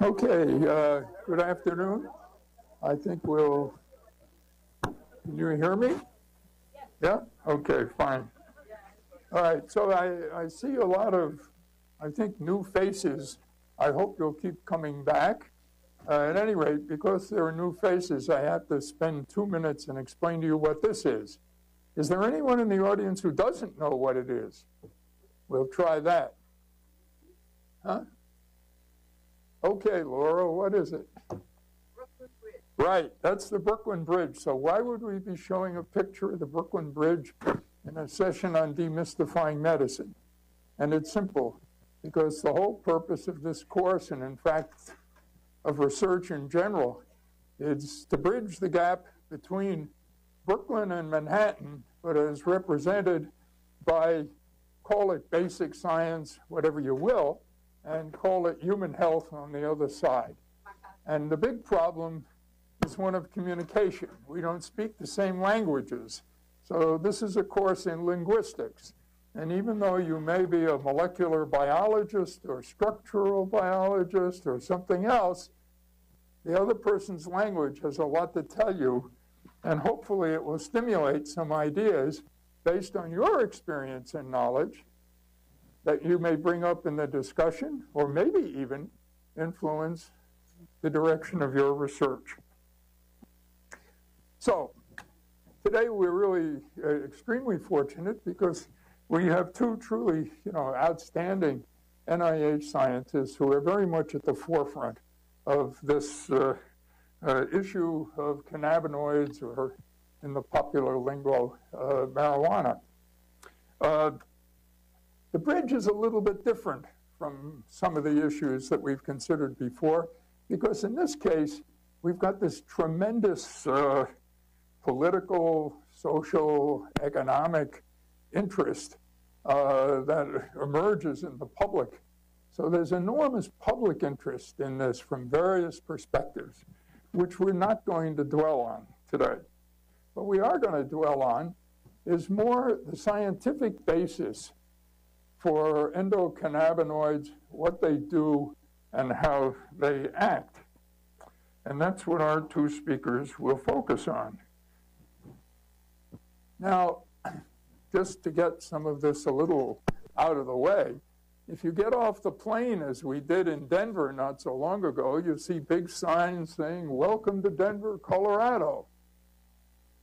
Okay, uh, good afternoon. I think we'll, can you hear me? Yeah? Okay, fine. All right, so I, I see a lot of, I think, new faces. I hope you'll keep coming back. Uh, at any rate, because there are new faces, I have to spend two minutes and explain to you what this is. Is there anyone in the audience who doesn't know what it is? We'll try that. Huh? Okay, Laura, what is it? Right, that's the Brooklyn Bridge. So why would we be showing a picture of the Brooklyn Bridge in a session on demystifying medicine? And it's simple, because the whole purpose of this course, and in fact of research in general, is to bridge the gap between Brooklyn and Manhattan, but as represented by, call it basic science, whatever you will, and call it human health on the other side. And the big problem is one of communication. We don't speak the same languages. So this is a course in linguistics. And even though you may be a molecular biologist or structural biologist or something else, the other person's language has a lot to tell you, and hopefully it will stimulate some ideas based on your experience and knowledge that you may bring up in the discussion or maybe even influence the direction of your research. So, today we're really uh, extremely fortunate because we have two truly, you know, outstanding NIH scientists who are very much at the forefront of this uh, uh, issue of cannabinoids, or in the popular lingo, uh, marijuana. The bridge is a little bit different from some of the issues that we've considered before, because in this case, we've got this tremendous uh, political, social, economic interest uh, that emerges in the public. So there's enormous public interest in this from various perspectives, which we're not going to dwell on today. What we are going to dwell on is more the scientific basis for endocannabinoids, what they do, and how they act. And that's what our two speakers will focus on. Now, just to get some of this a little out of the way, if you get off the plane, as we did in Denver not so long ago, you see big signs saying, Welcome to Denver, Colorado.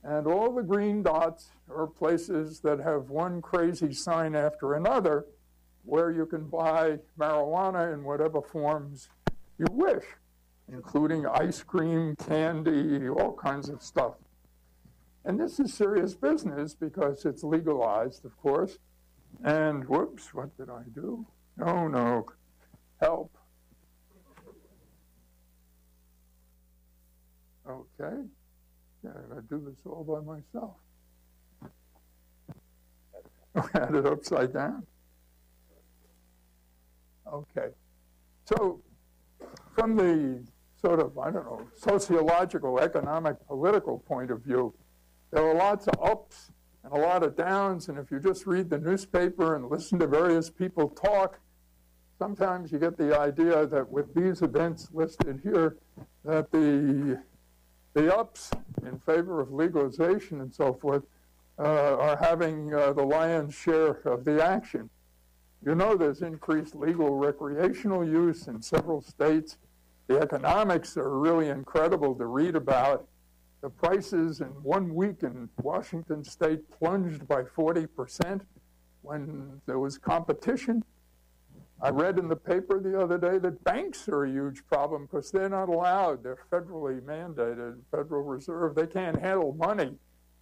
And all the green dots are places that have one crazy sign after another where you can buy marijuana in whatever forms you wish, including ice cream, candy, all kinds of stuff. And this is serious business because it's legalized, of course. And whoops, what did I do? Oh no, help. Okay, yeah, I do this all by myself. I had it upside down. Okay, so from the sort of, I don't know, sociological, economic, political point of view, there are lots of ups and a lot of downs, and if you just read the newspaper and listen to various people talk, sometimes you get the idea that with these events listed here, that the, the ups in favor of legalization and so forth uh, are having uh, the lion's share of the action. You know there's increased legal recreational use in several states. The economics are really incredible to read about. The prices in one week in Washington state plunged by 40% when there was competition. I read in the paper the other day that banks are a huge problem because they're not allowed. They're federally mandated, Federal Reserve. They can't handle money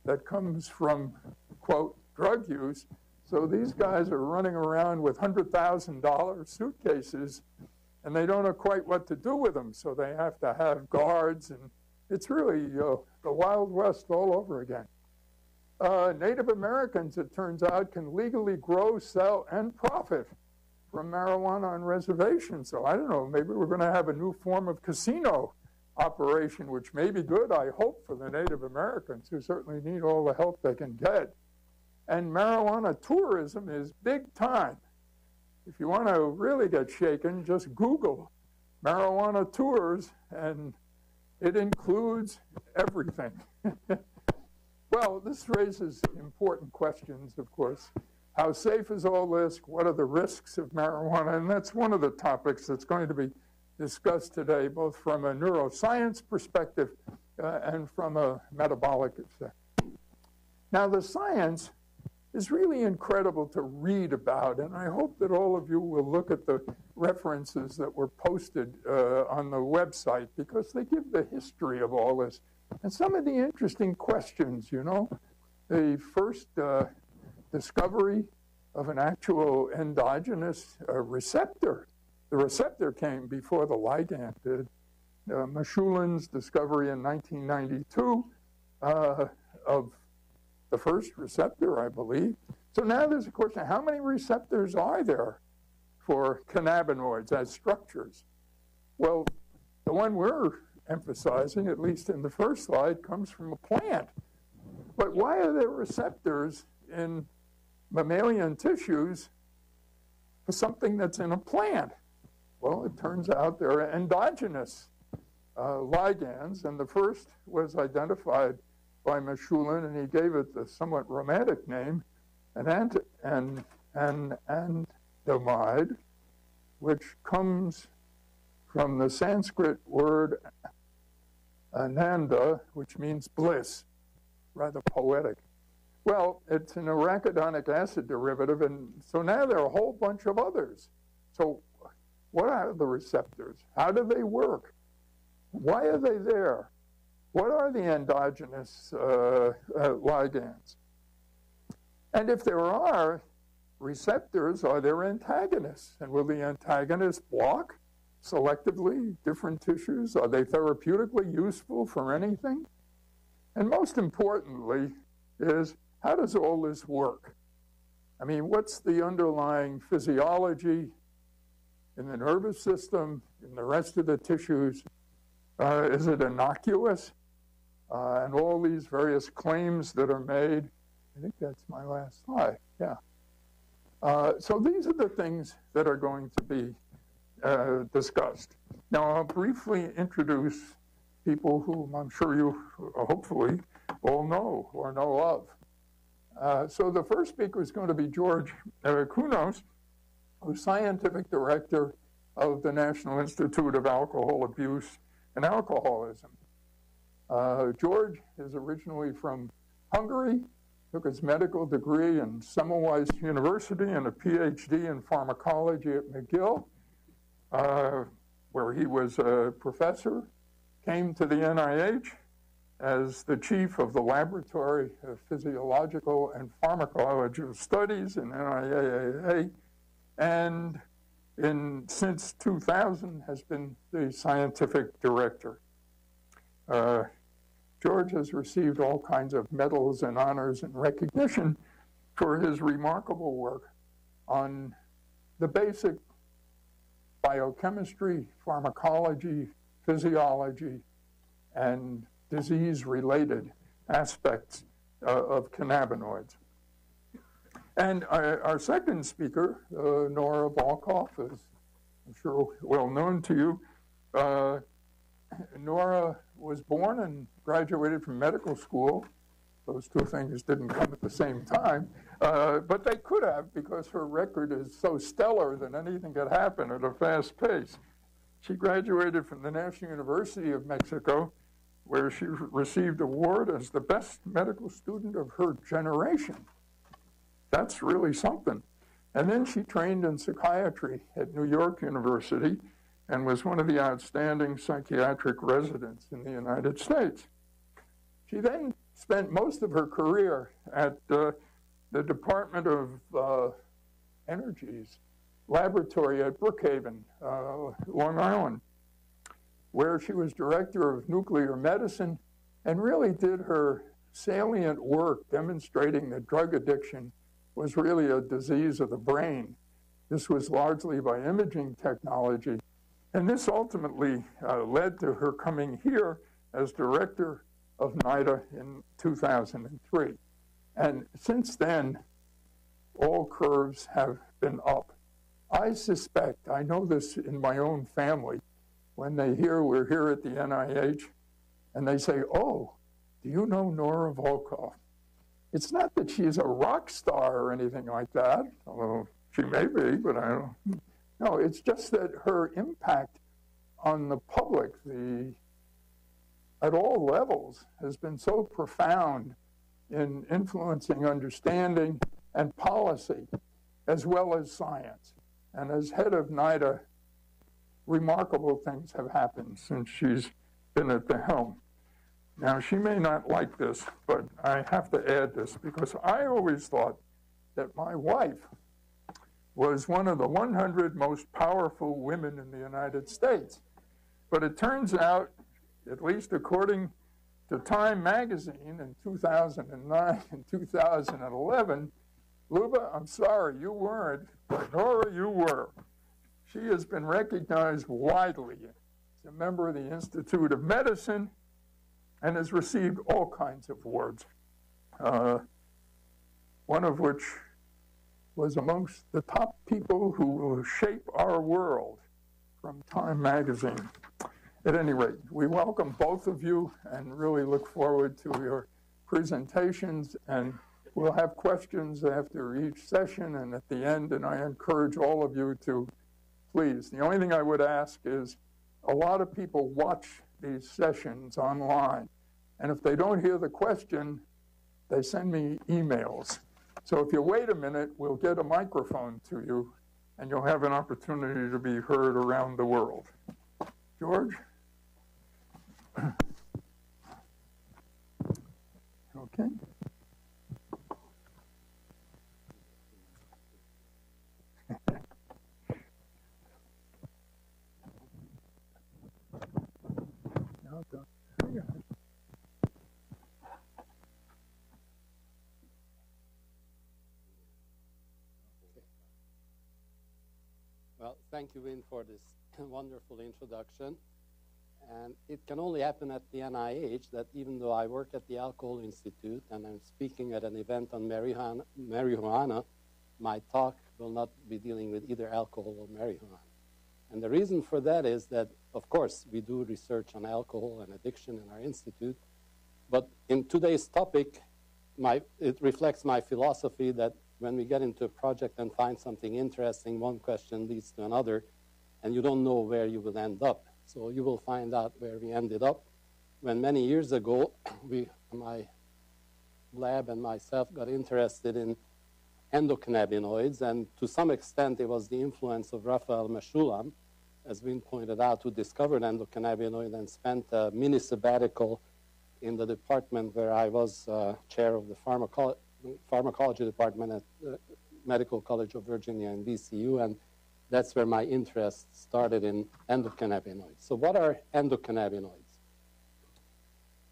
that comes from, quote, drug use. So these guys are running around with $100,000 suitcases and they don't know quite what to do with them. So they have to have guards, and it's really uh, the Wild West all over again. Uh, Native Americans, it turns out, can legally grow, sell, and profit from marijuana on reservations. So I don't know, maybe we're going to have a new form of casino operation, which may be good, I hope, for the Native Americans who certainly need all the help they can get. And marijuana tourism is big time. if you want to really get shaken, just Google marijuana tours, and it includes everything. well, this raises important questions, of course. How safe is all this? What are the risks of marijuana? And that's one of the topics that's going to be discussed today, both from a neuroscience perspective uh, and from a metabolic effect. Now, the science is really incredible to read about, and I hope that all of you will look at the references that were posted uh, on the website because they give the history of all this and some of the interesting questions, you know. The first uh, discovery of an actual endogenous uh, receptor. The receptor came before the ligand did. Uh, Mishulin's discovery in 1992 uh, of the first receptor, I believe. So now there's a question how many receptors are there for cannabinoids as structures? Well, the one we're emphasizing, at least in the first slide, comes from a plant. But why are there receptors in mammalian tissues for something that's in a plant? Well, it turns out there are endogenous uh, ligands, and the first was identified by Mishulin, and he gave it the somewhat romantic name, an, ant- an, an which comes from the Sanskrit word ananda, which means bliss, rather poetic. Well, it's an arachidonic acid derivative, and so now there are a whole bunch of others. So, what are the receptors? How do they work? Why are they there? What are the endogenous uh, uh, ligands? And if there are receptors, are there antagonists? And will the antagonists block selectively different tissues? Are they therapeutically useful for anything? And most importantly, is how does all this work? I mean, what's the underlying physiology in the nervous system, in the rest of the tissues? Uh, is it innocuous? Uh, and all these various claims that are made. I think that's my last slide. Yeah. Uh, so these are the things that are going to be uh, discussed. Now, I'll briefly introduce people whom I'm sure you hopefully all know or know of. Uh, so the first speaker is going to be George Kounos, who's scientific director of the National Institute of Alcohol Abuse and Alcoholism. Uh, George is originally from Hungary, took his medical degree in Semmelweis University and a PhD in pharmacology at McGill, uh, where he was a professor, came to the NIH as the chief of the Laboratory of Physiological and Pharmacological Studies in NIAAA, and in, since 2000 has been the scientific director. Uh, George has received all kinds of medals and honors and recognition for his remarkable work on the basic biochemistry, pharmacology, physiology, and disease related aspects uh, of cannabinoids. And our, our second speaker, uh, Nora Volkow, is I'm sure well known to you. Uh, Nora was born and graduated from medical school. Those two things didn't come at the same time, uh, but they could have because her record is so stellar that anything could happen at a fast pace. She graduated from the National University of Mexico, where she received award as the best medical student of her generation. That's really something. And then she trained in psychiatry at New York University and was one of the outstanding psychiatric residents in the United States. She then spent most of her career at uh, the Department of uh, Energy's laboratory at Brookhaven, uh, Long Island, where she was director of nuclear medicine and really did her salient work demonstrating that drug addiction was really a disease of the brain. This was largely by imaging technology and this ultimately uh, led to her coming here as director of NIDA in 2003. And since then, all curves have been up I suspect, I know this in my own family, when they hear we're here at the NIH and they say, Oh, do you know Nora Volkow? It's not that she's a rock star or anything like that, although she may be, but I don't. No, it's just that her impact on the public, the at all levels, has been so profound in influencing understanding and policy, as well as science. And as head of NIDA, remarkable things have happened since she's been at the helm. Now, she may not like this, but I have to add this because I always thought that my wife was one of the 100 most powerful women in the United States. But it turns out, at least according to Time magazine in 2009 and 2011, Luba, I'm sorry, you weren't, but Nora, you were. She has been recognized widely as a member of the Institute of Medicine and has received all kinds of awards, uh, one of which was amongst the top people who will shape our world from Time magazine. At any rate, we welcome both of you and really look forward to your presentations and we'll have questions after each session and at the end and I encourage all of you to please. The only thing I would ask is a lot of people watch these sessions online and if they don't hear the question, they send me emails. So if you wait a minute, we'll get a microphone to you and you'll have an opportunity to be heard around the world. George? okay. Well, thank you, Win, for this wonderful introduction. And it can only happen at the NIH that even though I work at the Alcohol Institute and I'm speaking at an event on marijuana, marijuana my talk will not be dealing with either alcohol or marijuana. And the reason for that is that, of course, we do research on alcohol and addiction in our institute, but in today's topic, my, it reflects my philosophy that when we get into a project and find something interesting, one question leads to another, and you don't know where you will end up. So you will find out where we ended up. When many years ago, we, my lab and myself got interested in endocannabinoids, and to some extent it was the influence of Raphael Mechoulam, as been pointed out, who discovered endocannabinoid and spent a mini sabbatical in the department where I was uh, chair of the pharmacology pharmacology department at the Medical College of Virginia in VCU, and that's where my interest started in endocannabinoids. So what are endocannabinoids?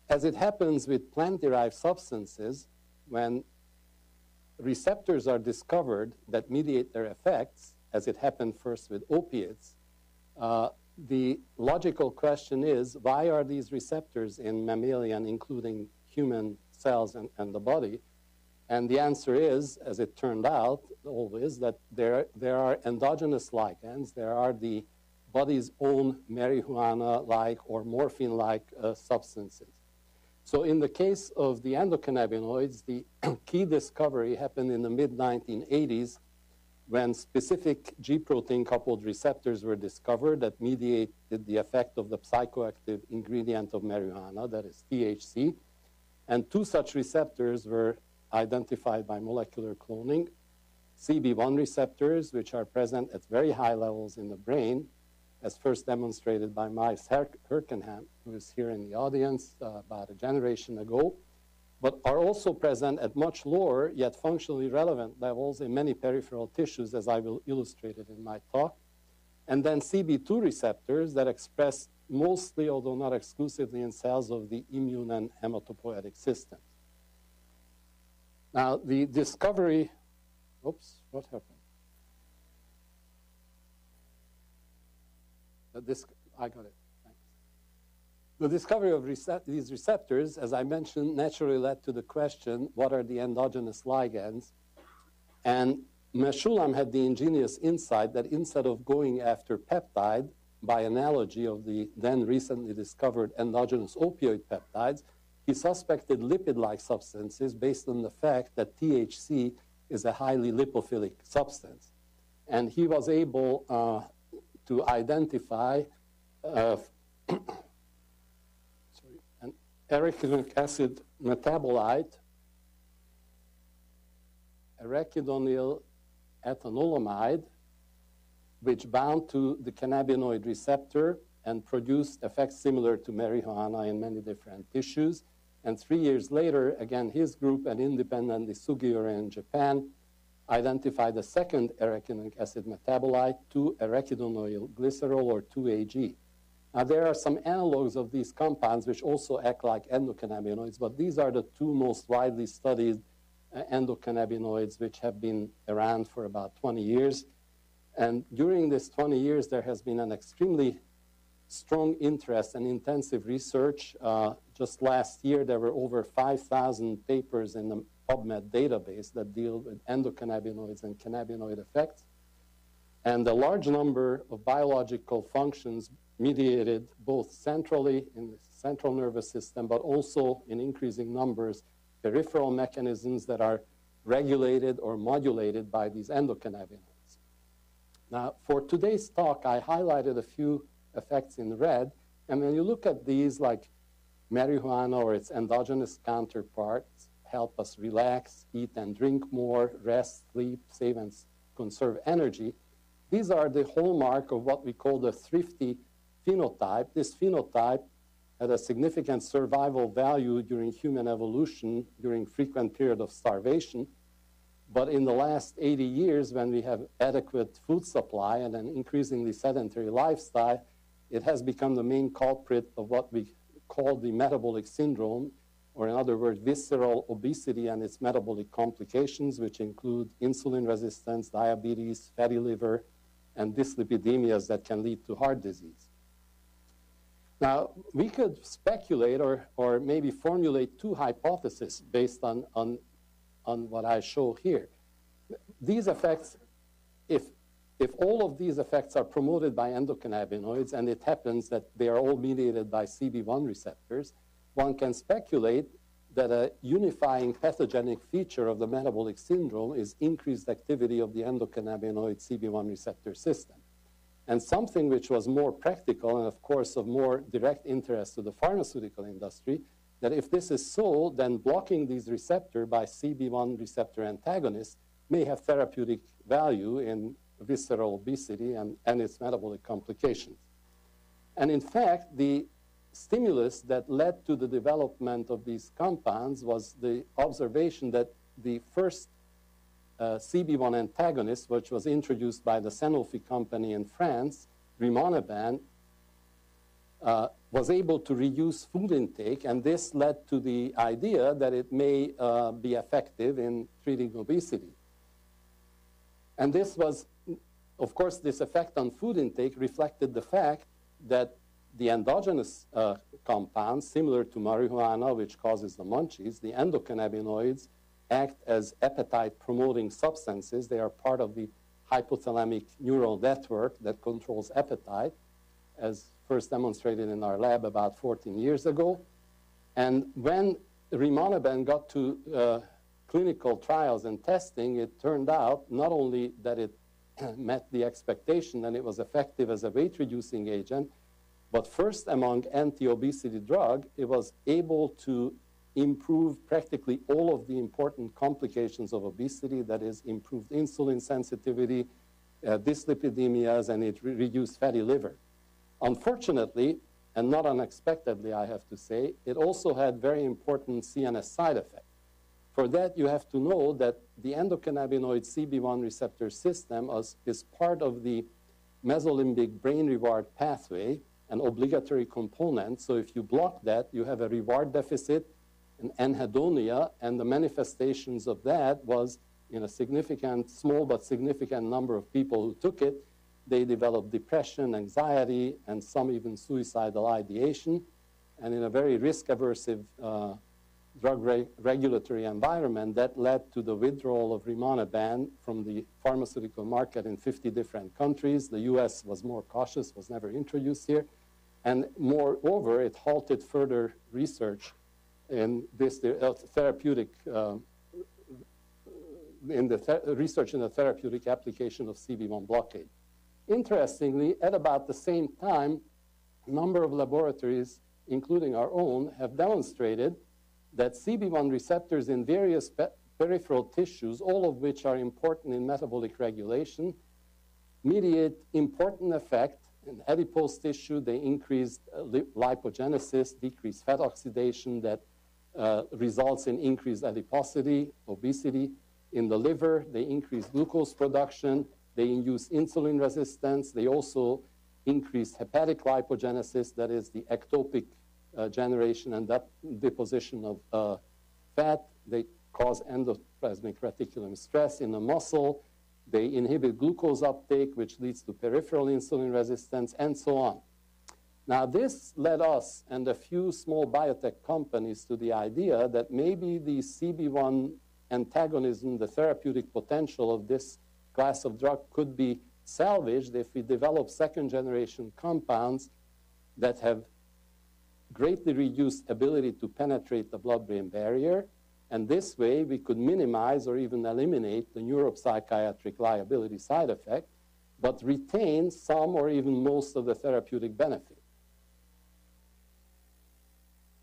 As it happens with plant-derived substances, when receptors are discovered that mediate their effects, as it happened first with opiates, uh, the logical question is, why are these receptors in mammalian, including human cells and, and the body, and the answer is, as it turned out, always, that there, there are endogenous ligands. There are the body's own marijuana-like or morphine-like uh, substances. So in the case of the endocannabinoids, the key discovery happened in the mid-1980s when specific G-protein coupled receptors were discovered that mediated the effect of the psychoactive ingredient of marijuana, that is THC. And two such receptors were identified by molecular cloning, CB1 receptors, which are present at very high levels in the brain, as first demonstrated by Miles Herkenham, who is here in the audience uh, about a generation ago, but are also present at much lower yet functionally relevant levels in many peripheral tissues, as I will illustrate it in my talk. And then CB2 receptors that express mostly, although not exclusively, in cells of the immune and hematopoietic systems. Now, the discovery, oops, what happened? I got it. Thanks. The discovery of these receptors, as I mentioned, naturally led to the question, what are the endogenous ligands? And Mechoulam had the ingenious insight that instead of going after peptide, by analogy of the then recently discovered endogenous opioid peptides, he suspected lipid-like substances based on the fact that THC is a highly lipophilic substance. And he was able uh, to identify uh, sorry, an arachidonic acid metabolite, arachidonyl ethanolamide, which bound to the cannabinoid receptor and produced effects similar to marijuana in many different tissues. And three years later, again, his group and independently Sugiura in Japan identified a second arachidonic acid metabolite, 2-arachidonyl glycerol or 2-AG. Now, there are some analogs of these compounds which also act like endocannabinoids, but these are the two most widely studied uh, endocannabinoids which have been around for about 20 years. And during this 20 years, there has been an extremely strong interest and intensive research. Uh, just last year, there were over 5,000 papers in the PubMed database that deal with endocannabinoids and cannabinoid effects. And a large number of biological functions mediated both centrally in the central nervous system, but also in increasing numbers, peripheral mechanisms that are regulated or modulated by these endocannabinoids. Now, for today's talk, I highlighted a few effects in red, and when you look at these, like marijuana or its endogenous counterparts, help us relax, eat and drink more, rest, sleep, save and conserve energy. These are the hallmark of what we call the thrifty phenotype. This phenotype had a significant survival value during human evolution during frequent period of starvation. But in the last 80 years, when we have adequate food supply and an increasingly sedentary lifestyle, it has become the main culprit of what we call the metabolic syndrome, or in other words, visceral obesity and its metabolic complications, which include insulin resistance, diabetes, fatty liver, and dyslipidemias that can lead to heart disease. Now, we could speculate or, or maybe formulate two hypotheses based on, on, on what I show here. These effects, if, if all of these effects are promoted by endocannabinoids, and it happens that they are all mediated by CB1 receptors, one can speculate that a unifying pathogenic feature of the metabolic syndrome is increased activity of the endocannabinoid CB1 receptor system. And something which was more practical and, of course, of more direct interest to the pharmaceutical industry, that if this is so, then blocking these receptor by CB1 receptor antagonists may have therapeutic value in visceral obesity and, and its metabolic complications. And in fact, the stimulus that led to the development of these compounds was the observation that the first uh, CB1 antagonist, which was introduced by the Sanofi company in France, rimonabant, uh, was able to reduce food intake, and this led to the idea that it may uh, be effective in treating obesity. And this was, of course, this effect on food intake reflected the fact that the endogenous uh, compounds, similar to marijuana, which causes the munchies, the endocannabinoids, act as appetite promoting substances. They are part of the hypothalamic neural network that controls appetite, as first demonstrated in our lab about 14 years ago. And when rimonabant got to uh, clinical trials and testing, it turned out not only that it met the expectation and it was effective as a weight reducing agent, but first among anti-obesity drug, it was able to improve practically all of the important complications of obesity, that is, improved insulin sensitivity, uh, dyslipidemias, and it re reduced fatty liver. Unfortunately, and not unexpectedly, I have to say, it also had very important CNS side effects. For that, you have to know that the endocannabinoid CB1 receptor system is, part of the mesolimbic brain reward pathway, an obligatory component. So if you block that, you have a reward deficit and anhedonia, and the manifestations of that was in a significant, small but significant number of people who took it, they developed depression, anxiety, and some even suicidal ideation. And in a very risk-aversive uh, drug re regulatory environment that led to the withdrawal of rimonabant from the pharmaceutical market in 50 different countries. The US was more cautious, was never introduced here. And moreover, it halted further research in this uh, therapeutic, uh, in the th research in the therapeutic application of CB1 blockade. Interestingly, at about the same time, a number of laboratories, including our own, have demonstrated that CB1 receptors in various peripheral tissues, all of which are important in metabolic regulation, mediate important effect in adipose tissue. They increase uh, lipogenesis, decrease fat oxidation that uh, results in increased adiposity, obesity. In the liver, they increase glucose production. They induce insulin resistance. They also increase hepatic lipogenesis, that is the ectopic uh, generation and that deposition of uh, fat. They cause endoplasmic reticulum stress in the muscle. They inhibit glucose uptake, which leads to peripheral insulin resistance, and so on. Now, this led us and a few small biotech companies to the idea that maybe the CB1 antagonism, the therapeutic potential of this class of drug could be salvaged if we develop second generation compounds that have greatly reduced ability to penetrate the blood-brain barrier. And this way, we could minimize or even eliminate the neuropsychiatric liability side effect, but retain some or even most of the therapeutic benefit.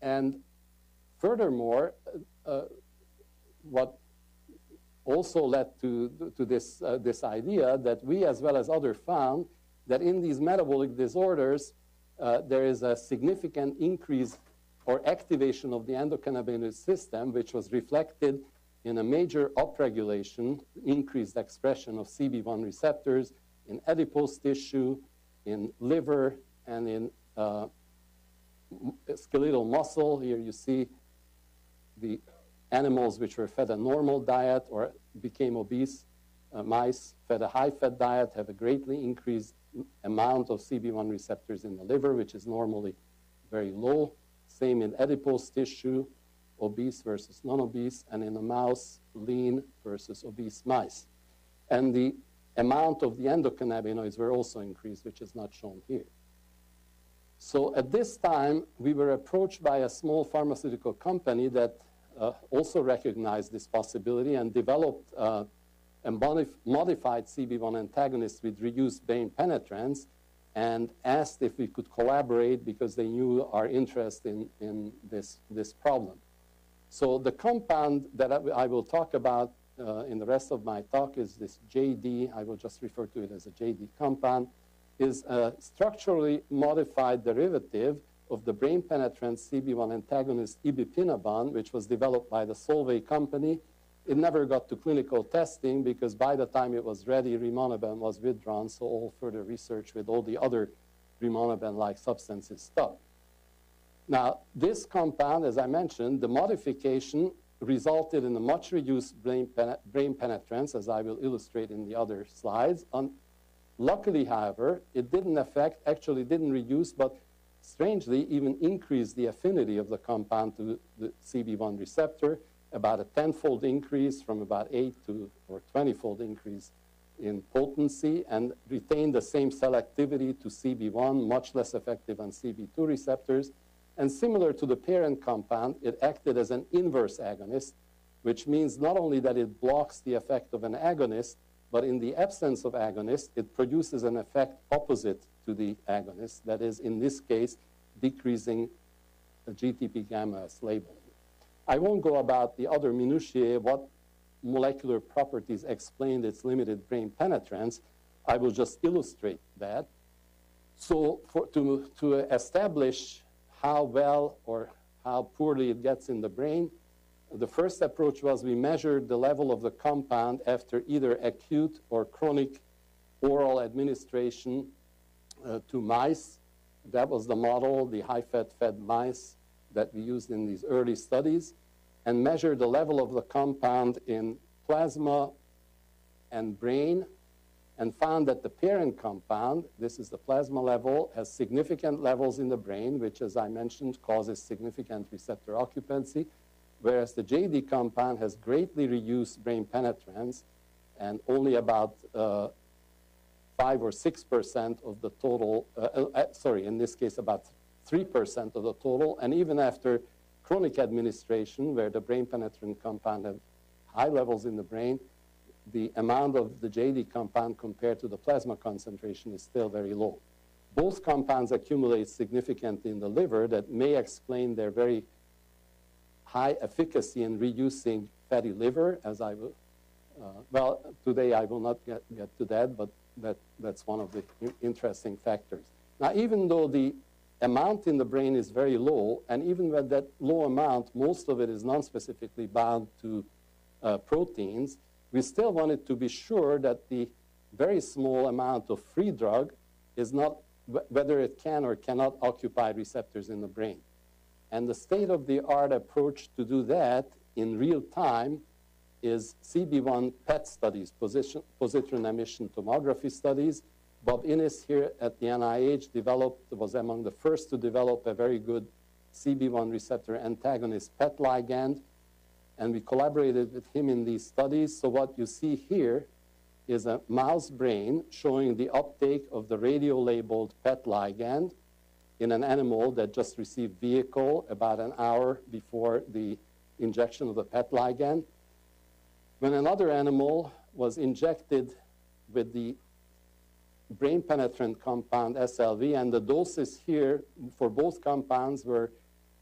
And furthermore, uh, uh what also led to, to this, uh, this idea that we, as well as others, found that in these metabolic disorders, uh, there is a significant increase or activation of the endocannabinoid system, which was reflected in a major upregulation, increased expression of CB1 receptors in adipose tissue, in liver, and in uh, skeletal muscle. Here you see the animals which were fed a normal diet or became obese. Uh, mice fed a high-fat diet have a greatly increased amount of CB1 receptors in the liver, which is normally very low. Same in adipose tissue, obese versus non-obese, and in a mouse, lean versus obese mice. And the amount of the endocannabinoids were also increased, which is not shown here. So at this time, we were approached by a small pharmaceutical company that uh, also recognized this possibility and developed uh, a modif modified CB1 antagonist with reduced brain penetrance and asked if we could collaborate because they knew our interest in, in this, this problem. So the compound that I, will talk about uh, in the rest of my talk is this JD, I will just refer to it as a JD compound, is a structurally modified derivative of the brain penetrant CB1 antagonist ibipinabant, which was developed by the Solvay company it never got to clinical testing because by the time it was ready, rimonabant was withdrawn, so all further research with all the other rimonabant-like substances stopped. Now, this compound, as I mentioned, the modification resulted in a much reduced brain, brain penetrance, as I will illustrate in the other slides. Um, luckily, however, it didn't affect, actually didn't reduce, but strangely even increased the affinity of the compound to the CB1 receptor, about a tenfold increase from about 8 to or 20-fold increase in potency and retained the same selectivity to CB1, much less effective on CB2 receptors. And similar to the parent compound, it acted as an inverse agonist, which means not only that it blocks the effect of an agonist, but in the absence of agonist, it produces an effect opposite to the agonist, that is, in this case, decreasing the GTP gamma as labeled. I won't go about the other minutiae, what molecular properties explain its limited brain penetrance. I will just illustrate that. So for, to, to establish how well or how poorly it gets in the brain, the first approach was we measured the level of the compound after either acute or chronic oral administration uh, to mice. That was the model, the high-fat fed mice that we used in these early studies and measured the level of the compound in plasma and brain and found that the parent compound, this is the plasma level, has significant levels in the brain, which, as I mentioned, causes significant receptor occupancy. whereas the JD compound has greatly reduced brain penetrance and only about uh, 5 or 6% of the total, uh, uh, sorry, in this case about 3% of the total, and even after chronic administration, where the brain penetrant compound have high levels in the brain, the amount of the JD compound compared to the plasma concentration is still very low. Both compounds accumulate significantly in the liver that may explain their very high efficacy in reducing fatty liver, as I will, uh, well, today I will not get, get to that, but that, that's one of the interesting factors. Now, even though the amount in the brain is very low, and even with that low amount, most of it is non-specifically bound to uh, proteins, we still wanted to be sure that the very small amount of free drug is not, whether it can or cannot occupy receptors in the brain. And the state-of-the-art approach to do that in real time is CB1 PET studies, position, positron emission tomography studies. Bob Innes here at the NIH developed, was among the first to develop a very good CB1 receptor antagonist PET ligand and we collaborated with him in these studies. So what you see here is a mouse brain showing the uptake of the radio-labeled PET ligand in an animal that just received vehicle about an hour before the injection of the PET ligand. When another animal was injected with the brain penetrant compound SLV, and the doses here for both compounds were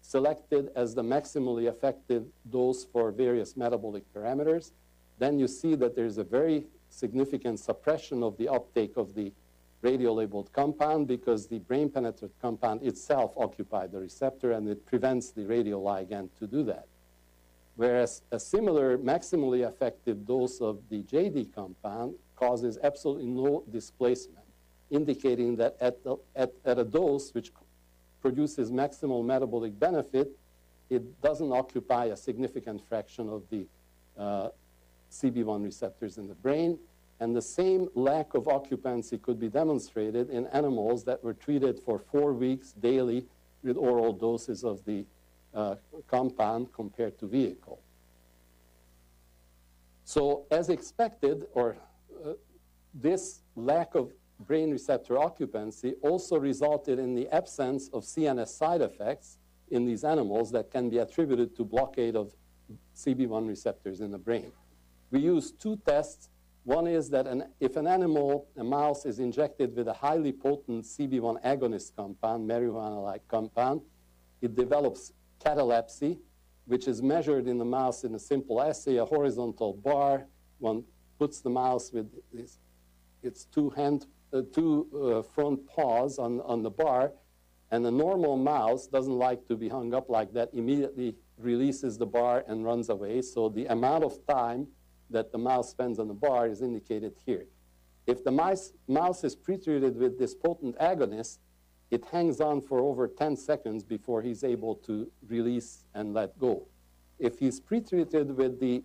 selected as the maximally effective dose for various metabolic parameters, then you see that there's a very significant suppression of the uptake of the radio-labeled compound because the brain-penetrant compound itself occupied the receptor and it prevents the radioligand to do that. Whereas a similar maximally effective dose of the JD compound causes absolutely no displacement, indicating that at, the, at, at a dose which produces maximal metabolic benefit, it doesn't occupy a significant fraction of the uh, CB1 receptors in the brain. And the same lack of occupancy could be demonstrated in animals that were treated for four weeks daily with oral doses of the uh, compound compared to vehicle. So as expected, or uh, this lack of brain receptor occupancy also resulted in the absence of CNS side effects in these animals that can be attributed to blockade of CB1 receptors in the brain. We use two tests. One is that an, if an animal, a mouse, is injected with a highly potent CB1 agonist compound, marijuana-like compound, it develops catalepsy, which is measured in the mouse in a simple assay, a horizontal bar. One puts the mouse with this, its two hand uh, two front paws on, on the bar, and a normal mouse doesn't like to be hung up like that, immediately releases the bar and runs away. So the amount of time that the mouse spends on the bar is indicated here. If the mice, mouse is pretreated with this potent agonist, it hangs on for over 10 seconds before he's able to release and let go. If he's pretreated with the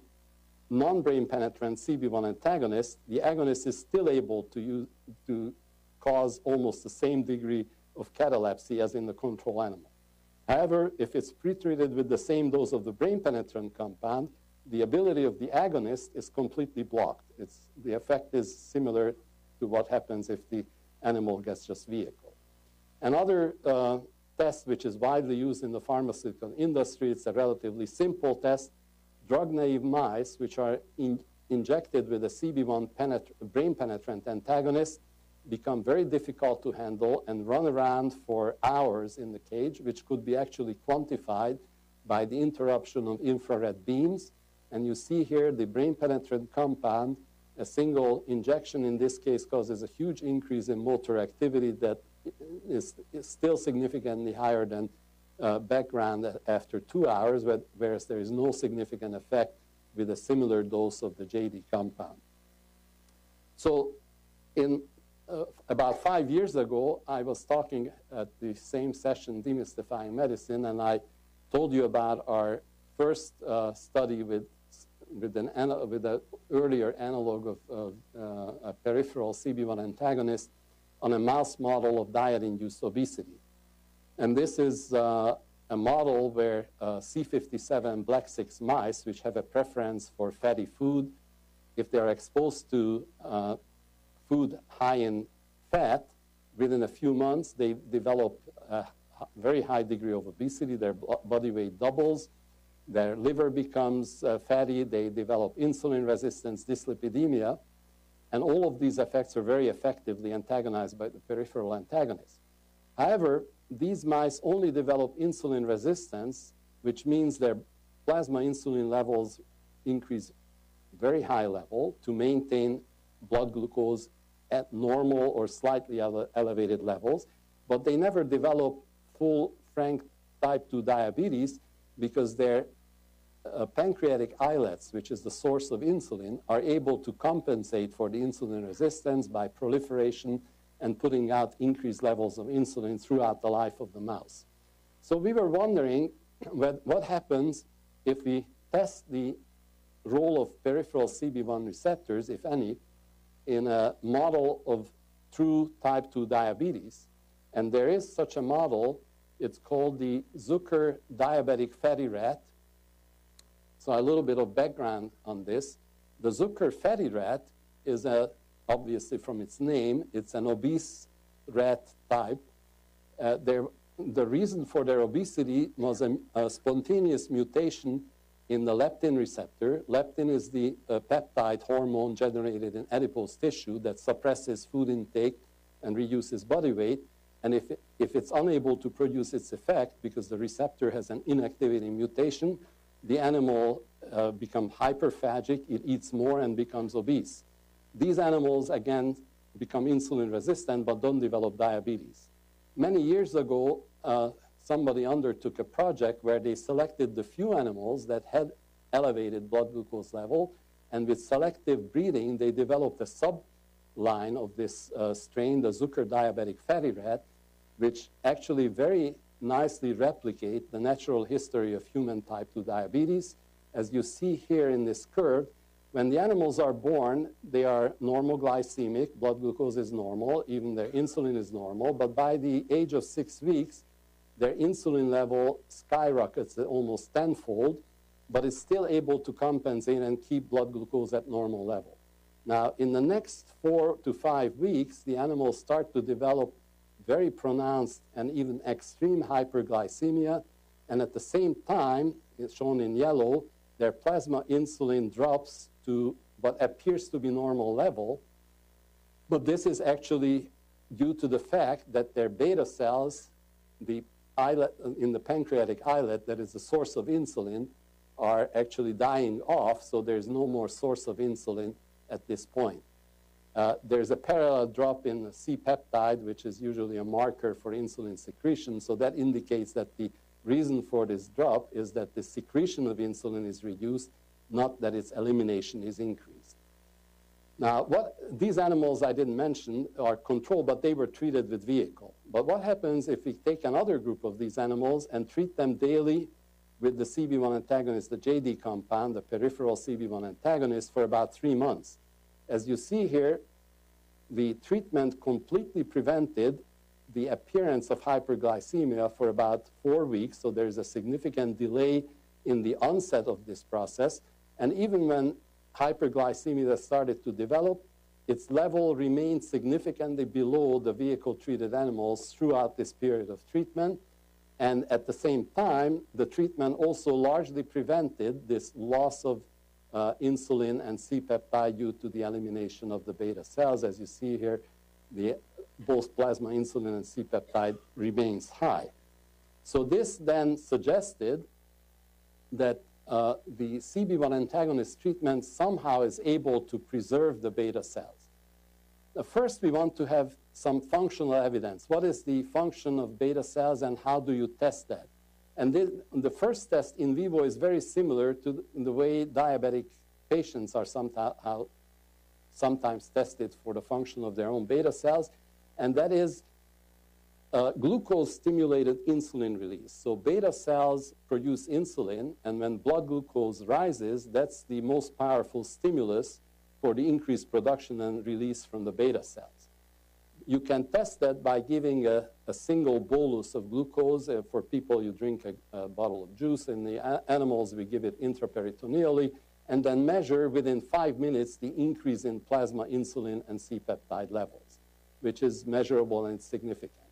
non-brain penetrant CB1 antagonist, the agonist is still able to, use, to cause almost the same degree of catalepsy as in the control animal. However, if it's pretreated with the same dose of the brain penetrant compound, the ability of the agonist is completely blocked. It's, the effect is similar to what happens if the animal gets just vehicle. Another uh, test which is widely used in the pharmaceutical industry, it's a relatively simple test, drug-naive mice, which are in, injected with a CB1 penetr brain penetrant antagonist, become very difficult to handle and run around for hours in the cage, which could be actually quantified by the interruption of infrared beams. And you see here the brain penetrant compound, a single injection in this case causes a huge increase in motor activity that is, is still significantly higher than uh, background after two hours, whereas there is no significant effect with a similar dose of the JD compound. So in uh, about five years ago, I was talking at the same session, Demystifying Medicine, and I told you about our first uh, study with with an with an earlier analog of, of uh, a peripheral CB1 antagonist on a mouse model of diet-induced obesity. And this is uh, a model where uh, C57 black 6 mice, which have a preference for fatty food, if they're exposed to uh, food high in fat, within a few months, they develop a very high degree of obesity. Their body weight doubles. Their liver becomes uh, fatty. They develop insulin resistance, dyslipidemia. And all of these effects are very effectively antagonized by the peripheral antagonist. However, these mice only develop insulin resistance, which means their plasma insulin levels increase very high level to maintain blood glucose at normal or slightly ele elevated levels, but they never develop full frank type 2 diabetes because their uh, pancreatic islets, which is the source of insulin, are able to compensate for the insulin resistance by proliferation and putting out increased levels of insulin throughout the life of the mouse. So we were wondering what, happens if we test the role of peripheral CB1 receptors, if any, in a model of true type 2 diabetes. And there is such a model. It's called the Zucker diabetic fatty rat. So a little bit of background on this. The Zucker fatty rat is a, obviously from its name, it's an obese rat type. Uh, the reason for their obesity was a, a spontaneous mutation in the leptin receptor. Leptin is the uh, peptide hormone generated in adipose tissue that suppresses food intake and reduces body weight. And if, it, if it's unable to produce its effect because the receptor has an inactivity mutation, the animal uh, becomes hyperphagic, it eats more and becomes obese. These animals, again, become insulin resistant but don't develop diabetes. Many years ago, uh, somebody undertook a project where they selected the few animals that had elevated blood glucose level, and with selective breeding, they developed a subline of this uh, strain, the Zucker diabetic fatty rat, which actually very nicely replicate the natural history of human type 2 diabetes. As you see here in this curve, when the animals are born, they are normal glycemic, blood glucose is normal, even their insulin is normal, but by the age of six weeks, their insulin level skyrockets almost tenfold, but is still able to compensate and keep blood glucose at normal level. Now, in the next four to five weeks, the animals start to develop very pronounced and even extreme hyperglycemia, and at the same time, it's shown in yellow, their plasma insulin drops to what appears to be normal level, but this is actually due to the fact that their beta cells, the islet, in the pancreatic islet that is the source of insulin are actually dying off, so there's no more source of insulin at this point. Uh, there's a parallel drop in the C-peptide, which is usually a marker for insulin secretion, so that indicates that the reason for this drop is that the secretion of insulin is reduced, not that its elimination is increased. Now, what these animals I didn't mention are controlled, but they were treated with vehicle. But what happens if we take another group of these animals and treat them daily with the CB1 antagonist, the JD compound, the peripheral CB1 antagonist, for about three months? As you see here, the treatment completely prevented the appearance of hyperglycemia for about four weeks, so there's a significant delay in the onset of this process. And even when hyperglycemia started to develop, its level remained significantly below the vehicle-treated animals throughout this period of treatment. And at the same time, the treatment also largely prevented this loss of uh, insulin and C-peptide due to the elimination of the beta cells. As you see here, the, both plasma insulin and C-peptide remains high. So this then suggested that uh, the CB1 antagonist treatment somehow is able to preserve the beta cells. Now, first, we want to have some functional evidence. What is the function of beta cells and how do you test that? And this, the first test in vivo is very similar to the way diabetic patients are somehow, sometimes tested for the function of their own beta cells, and that is uh, glucose stimulated insulin release. So beta cells produce insulin, and when blood glucose rises, that's the most powerful stimulus for the increased production and release from the beta cells. you can test that by giving a, a single bolus of glucose. Uh, for people, you drink a, a, bottle of juice. In the animals, we give it intraperitoneally, and then measure within five minutes the increase in plasma insulin and C-peptide levels, which is measurable and significant.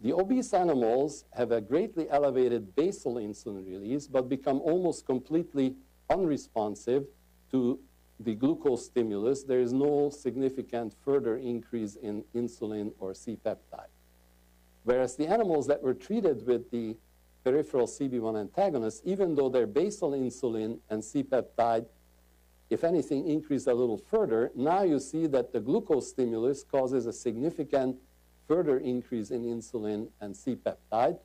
The obese animals have a greatly elevated basal insulin release, but become almost completely unresponsive to the glucose stimulus, there is no significant further increase in insulin or C-peptide. Whereas the animals that were treated with the peripheral CB1 antagonists, even though their basal insulin and C-peptide, if anything, increased a little further, now you see that the glucose stimulus causes a significant further increase in insulin and C-peptide.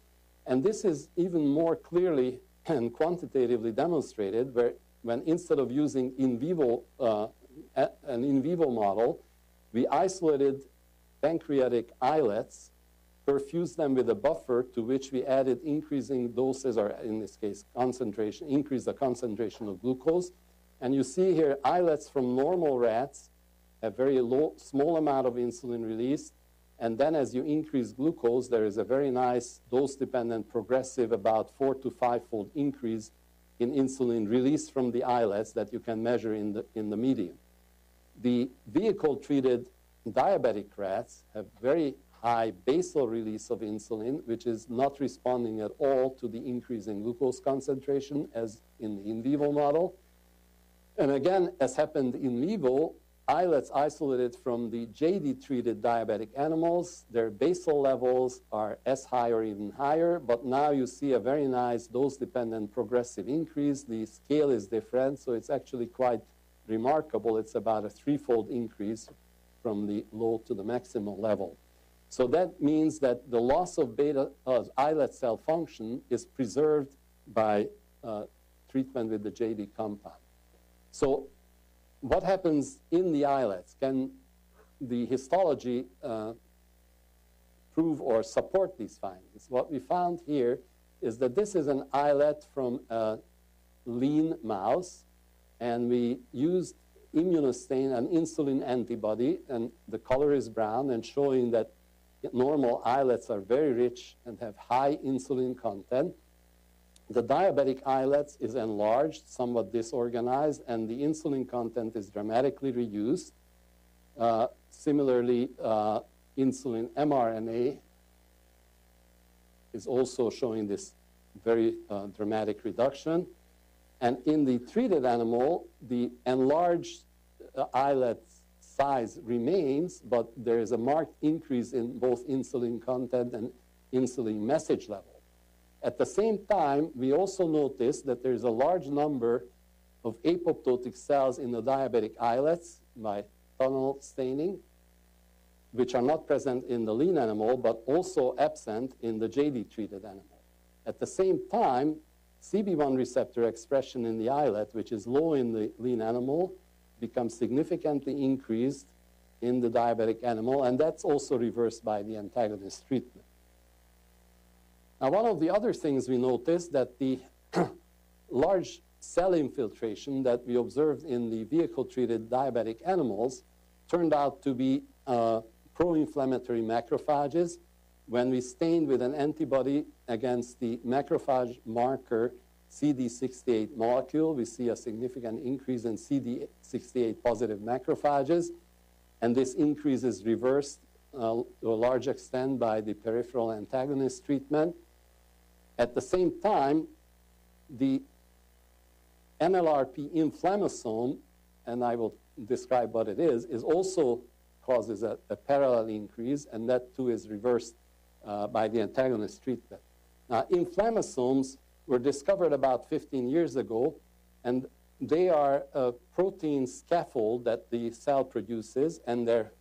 And this is even more clearly and quantitatively demonstrated where when instead of using in vivo, uh, an in vivo model, we isolated pancreatic islets, perfused them with a buffer to which we added increasing doses, or in this case, concentration, increase the concentration of glucose. And you see here islets from normal rats have very low, small amount of insulin released. And then as you increase glucose, there is a very nice dose-dependent progressive about four to five-fold increase in insulin released from the islets that you can measure in the, in the medium. The vehicle-treated diabetic rats have very high basal release of insulin, which is not responding at all to the increase in glucose concentration as in the in vivo model. And again, as happened in vivo, islets isolated from the JD-treated diabetic animals, their basal levels are as high or even higher, but now you see a very nice dose-dependent progressive increase. The scale is different, so it's actually quite remarkable. It's about a threefold increase from the low to the maximal level. So that means that the loss of beta uh, islet cell function is preserved by uh, treatment with the JD compound. So what happens in the islets? Can the histology uh, prove or support these findings? What we found here is that this is an islet from a lean mouse, and we used immunostain, an insulin antibody, and the color is brown and showing that normal islets are very rich and have high insulin content. The diabetic islets is enlarged, somewhat disorganized, and the insulin content is dramatically reduced. Uh, similarly, uh, insulin mRNA is also showing this very uh, dramatic reduction. And in the treated animal, the enlarged uh, islet size remains, but there is a marked increase in both insulin content and insulin message level. At the same time, we also notice that there's a large number of apoptotic cells in the diabetic islets by tunnel staining, which are not present in the lean animal, but also absent in the JD-treated animal. At the same time, CB1 receptor expression in the islet, which is low in the lean animal, becomes significantly increased in the diabetic animal, and that's also reversed by the antagonist treatment. Now, one of the other things we noticed that the large cell infiltration that we observed in the vehicle-treated diabetic animals turned out to be uh, pro-inflammatory macrophages. When we stained with an antibody against the macrophage marker CD68 molecule, we see a significant increase in CD68 positive macrophages, and this increase is reversed uh, to a large extent by the peripheral antagonist treatment. At the same time, the NLRP inflammasome, and I will describe what it is, is also causes a, a parallel increase, and that too is reversed uh, by the antagonist treatment. Now, inflammasomes were discovered about 15 years ago, and they are a protein scaffold that the cell produces, and their,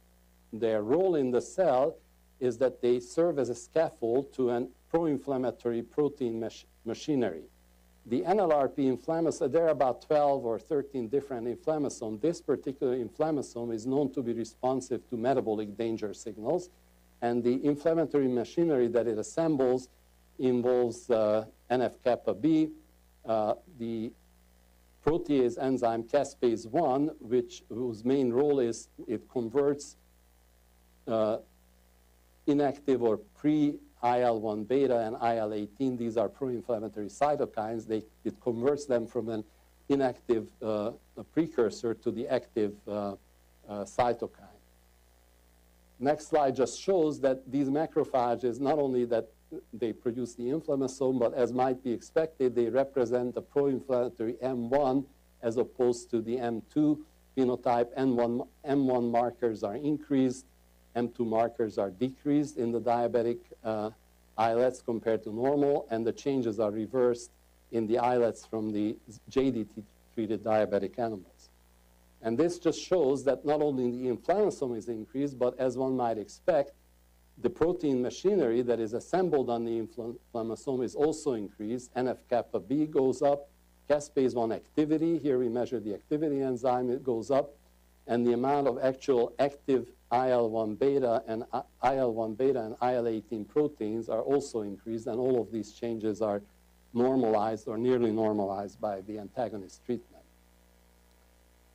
their role in the cell is that they serve as a scaffold to an pro-inflammatory protein mach machinery. The NLRP inflammasome, there are about 12 or 13 different inflammasomes. This particular inflammasome is known to be responsive to metabolic danger signals, and the inflammatory machinery that it assembles involves uh, NF-kappa B, uh, the protease enzyme caspase 1, which, whose main role is it converts uh, inactive or pre IL-1 beta and IL-18. These are pro-inflammatory cytokines. They, it converts them from an inactive uh, precursor to the active uh, uh, cytokine. Next slide just shows that these macrophages, not only that they produce the inflammasome, but as might be expected, they represent the pro-inflammatory M1 as opposed to the M2 phenotype. M1, M1 markers are increased, M2 markers are decreased in the diabetic uh, islets compared to normal, and the changes are reversed in the islets from the JDT-treated diabetic animals. And this just shows that not only the inflammasome is increased, but as one might expect, the protein machinery that is assembled on the inflammasome is also increased. NF-kappa B goes up, caspase-1 activity, here we measure the activity enzyme, it goes up, and the amount of actual active IL-1 beta and IL-1 beta and IL-18 proteins are also increased, and all of these changes are normalized or nearly normalized by the antagonist treatment.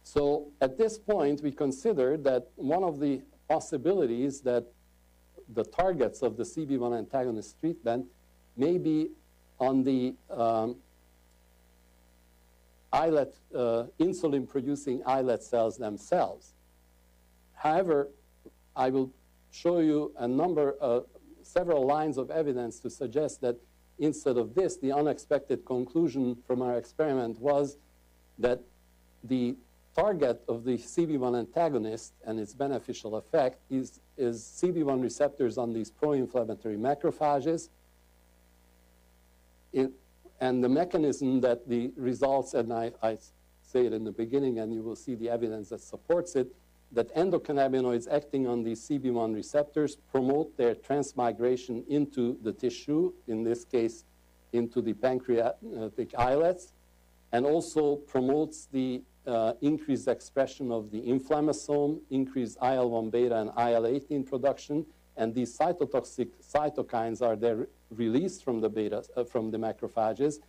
So at this point, we considered that one of the possibilities that the targets of the CB1 antagonist treatment may be on the um, islet, uh, insulin-producing islet cells themselves. However, I will show you a number of several lines of evidence to suggest that instead of this, the unexpected conclusion from our experiment was that the target of the CB1 antagonist and its beneficial effect is, is CB1 receptors on these pro-inflammatory macrophages. And the mechanism that the results, and I, I say it in the beginning, and you will see the evidence that supports it, that endocannabinoids acting on these CB1 receptors promote their transmigration into the tissue, in this case, into the pancreatic islets, and also promotes the uh, increased expression of the inflammasome, increased IL-1 beta and IL-18 production, and these cytotoxic cytokines are then released from the beta, uh, from the macrophages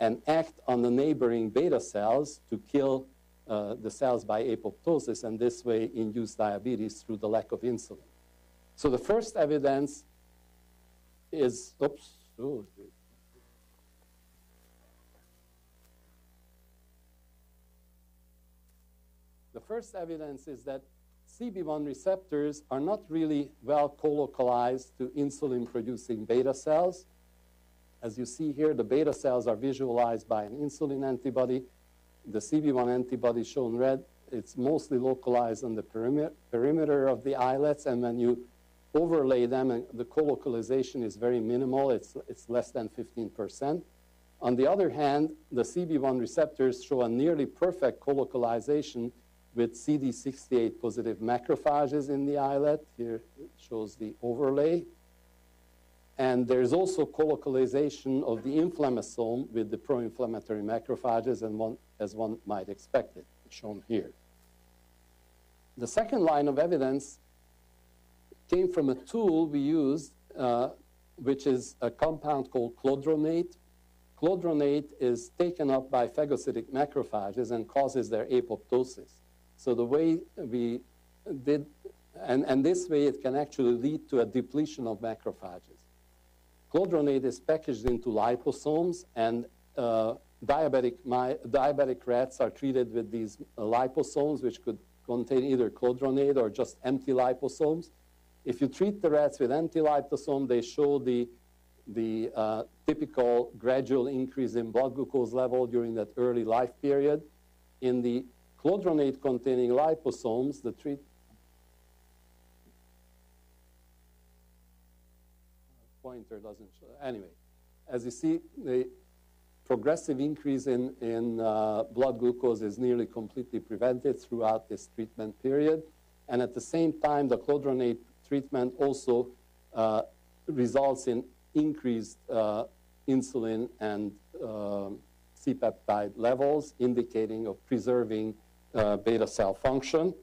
and act on the neighboring beta cells to kill uh, the cells by apoptosis and this way induce diabetes through the lack of insulin. So the first evidence is, oops, oh, the first evidence is that CB1 receptors are not really well colocalized to insulin-producing beta cells. As you see here, the beta cells are visualized by an insulin antibody, the CB1 antibody shown red, it's mostly localized on the perimeter, of the islets, and when you overlay them, and the colocalization is very minimal, it's, it's less than 15%. On the other hand, the CB1 receptors show a nearly perfect colocalization with CD68 positive macrophages in the islet. Here it shows the overlay. And there's also colocalization of the inflammasome with the pro-inflammatory macrophages and one, as one might expect it, shown here. The second line of evidence came from a tool we used, uh, which is a compound called clodronate. Clodronate is taken up by phagocytic macrophages and causes their apoptosis. So the way we did, and, and this way it can actually lead to a depletion of macrophages. Clodronate is packaged into liposomes, and uh, diabetic, my, diabetic rats are treated with these liposomes, which could contain either clodronate or just empty liposomes. If you treat the rats with empty liposome, they show the, the uh, typical gradual increase in blood glucose level during that early life period. In the clodronate-containing liposomes, the treat, pointer doesn't show. Anyway, as you see, the progressive increase in, in uh, blood glucose is nearly completely prevented throughout this treatment period. And at the same time, the clodronate treatment also uh, results in increased uh, insulin and um, C-peptide levels, indicating of preserving uh, beta cell function.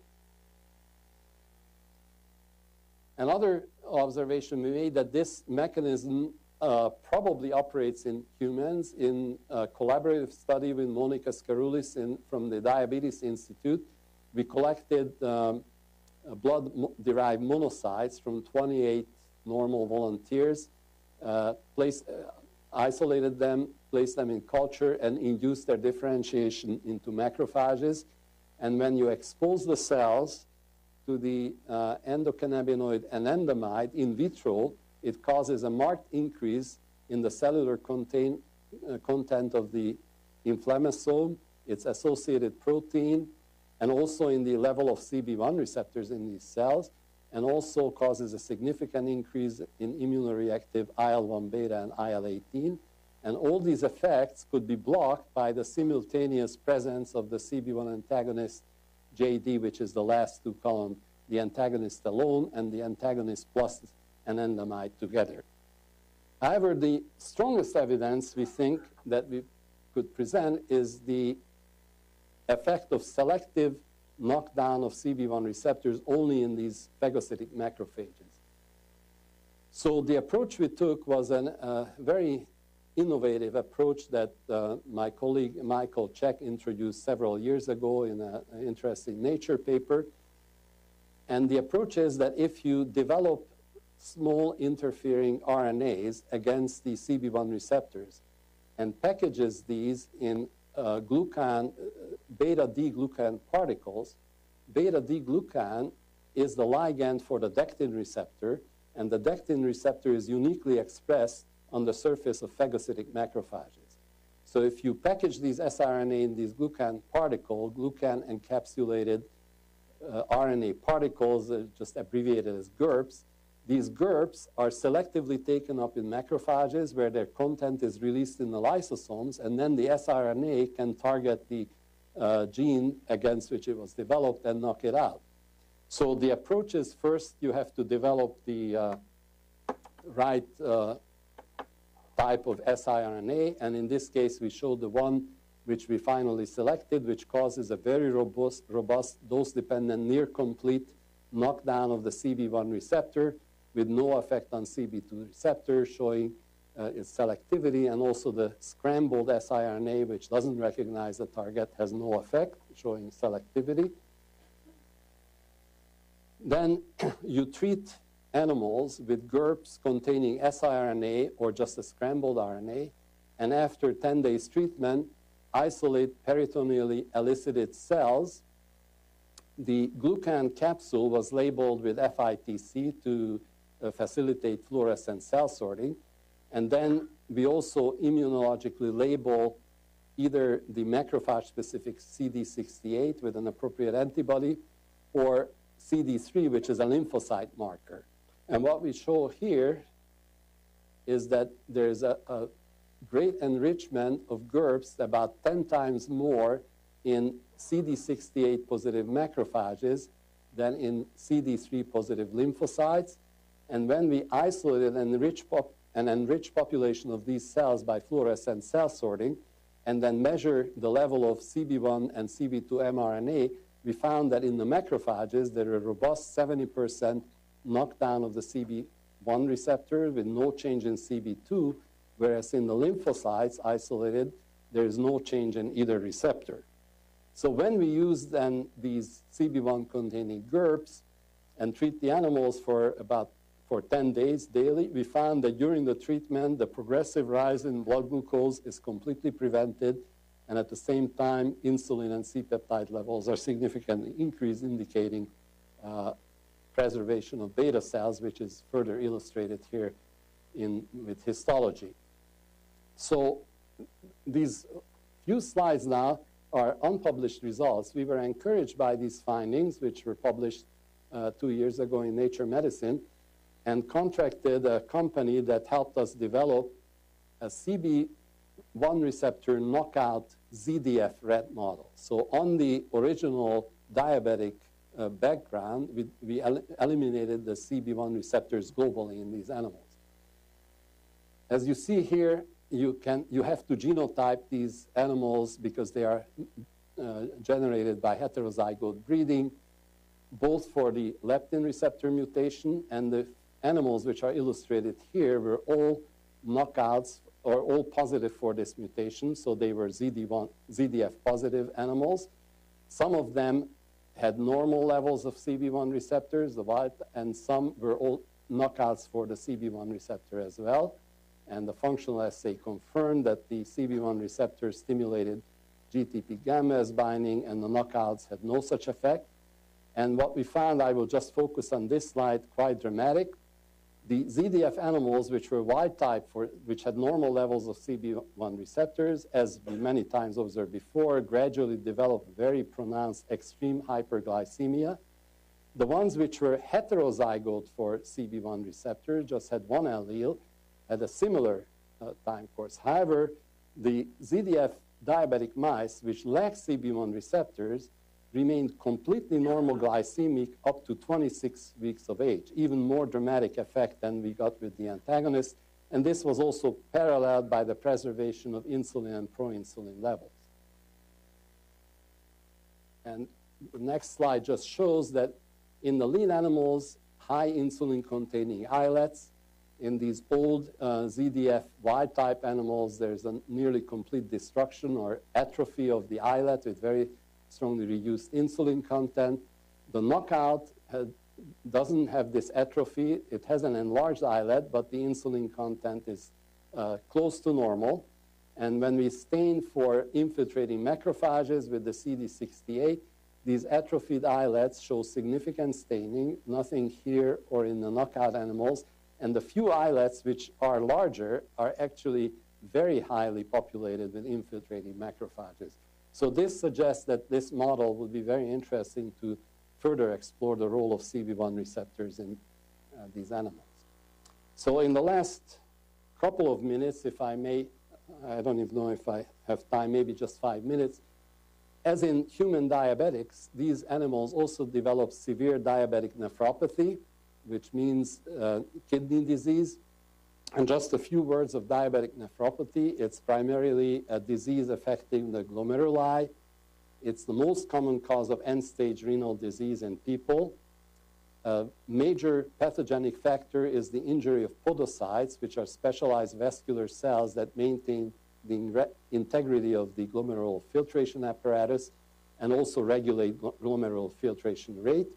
Another observation we made that this mechanism uh, probably operates in humans in a collaborative study with Monica Scarulis in, from the Diabetes Institute. We collected um, blood-derived monocytes from 28 normal volunteers, uh, uh, isolated them, placed them in culture, and induced their differentiation into macrophages. And when you expose the cells to the uh, endocannabinoid anandamide in vitro, it causes a marked increase in the cellular contain, uh, content of the inflammasome, its associated protein, and also in the level of CB1 receptors in these cells, and also causes a significant increase in immunoreactive IL-1 beta and IL-18. And all these effects could be blocked by the simultaneous presence of the CB1 antagonist JD, which is the last two columns, the antagonist alone and the antagonist plus anandamide together. However, the strongest evidence we think that we could present is the effect of selective knockdown of CB1 receptors only in these phagocytic macrophages. So the approach we took was a uh, very innovative approach that uh, my colleague Michael Check introduced several years ago in an interesting Nature paper. And the approach is that if you develop small interfering RNAs against the CB1 receptors and packages these in uh, glucan, uh, beta D glucan particles. Beta D glucan is the ligand for the dectin receptor, and the dectin receptor is uniquely expressed on the surface of phagocytic macrophages. So if you package these siRNA in these glucan particle, glucan encapsulated uh, RNA particles, uh, just abbreviated as GURPS, these GURPS are selectively taken up in macrophages where their content is released in the lysosomes, and then the siRNA can target the uh, gene against which it was developed and knock it out. So the approach is first you have to develop the uh, right uh, type of siRNA, and in this case we showed the one which we finally selected, which causes a very robust, robust dose-dependent, near-complete knockdown of the CB1 receptor, with no effect on CB2 receptor, showing uh, its selectivity, and also the scrambled siRNA, which doesn't recognize the target, has no effect, showing selectivity. Then you treat animals with GURPS containing siRNA or just a scrambled RNA, and after 10 days treatment, isolate peritoneally elicited cells. The glucan capsule was labeled with FITC to uh, facilitate fluorescent cell sorting. And then we also immunologically label either the macrophage-specific CD68 with an appropriate antibody or CD3, which is a lymphocyte marker. And what we show here is that there's a, a great enrichment of GURPS, about 10 times more in CD68 positive macrophages than in CD3 positive lymphocytes. And when we isolated an enriched, an enriched population of these cells by fluorescent cell sorting, and then measure the level of CB1 and CB2 mRNA, we found that in the macrophages, there are robust 70% knockdown of the CB1 receptor with no change in CB2, whereas in the lymphocytes isolated, there is no change in either receptor. So when we use then these CB1 containing GURPS and treat the animals for about for 10 days daily, we found that during the treatment, the progressive rise in blood glucose is completely prevented, and at the same time, insulin and C-peptide levels are significantly increased, indicating uh, preservation of beta cells, which is further illustrated here in, with histology. So these few slides now are unpublished results. We were encouraged by these findings, which were published uh, two years ago in Nature Medicine, and contracted a company that helped us develop a CB1 receptor knockout ZDF rat model. So on the original diabetic uh, background, we, we el eliminated the CB1 receptors globally in these animals. As you see here, you, can, you have to genotype these animals because they are uh, generated by heterozygote breeding, both for the leptin receptor mutation and the animals which are illustrated here were all knockouts or all positive for this mutation, so they were ZD1, ZDF positive animals. Some of them had normal levels of CB1 receptors, and some were all knockouts for the CB1 receptor as well. And the functional assay confirmed that the CB1 receptor stimulated GTP gamma as binding, and the knockouts had no such effect. And what we found, I will just focus on this slide, quite dramatic. The ZDF animals, which were wild type, for, which had normal levels of CB1 receptors, as many times observed before, gradually developed very pronounced extreme hyperglycemia. The ones which were heterozygote for CB1 receptors, just had one allele, had a similar uh, time course. However, the ZDF diabetic mice, which lack CB1 receptors, remained completely normal glycemic up to 26 weeks of age, even more dramatic effect than we got with the antagonist. And this was also paralleled by the preservation of insulin and proinsulin levels. And the next slide just shows that in the lean animals, high insulin containing islets, in these old uh, ZDF wild type animals, there's a nearly complete destruction or atrophy of the islet with very strongly reduced insulin content. The knockout had, doesn't have this atrophy. It has an enlarged islet, but the insulin content is uh, close to normal. And when we stain for infiltrating macrophages with the CD68, these atrophied islets show significant staining, nothing here or in the knockout animals. And the few islets which are larger are actually very highly populated with infiltrating macrophages. So this suggests that this model would be very interesting to further explore the role of CB1 receptors in uh, these animals. So in the last couple of minutes, if I may, I don't even know if I have time, maybe just five minutes, as in human diabetics, these animals also develop severe diabetic nephropathy, which means uh, kidney disease. And just a few words of diabetic nephropathy. It's primarily a disease affecting the glomeruli. It's the most common cause of end-stage renal disease in people. A major pathogenic factor is the injury of podocytes, which are specialized vascular cells that maintain the integrity of the glomerular filtration apparatus and also regulate glomerular filtration rate.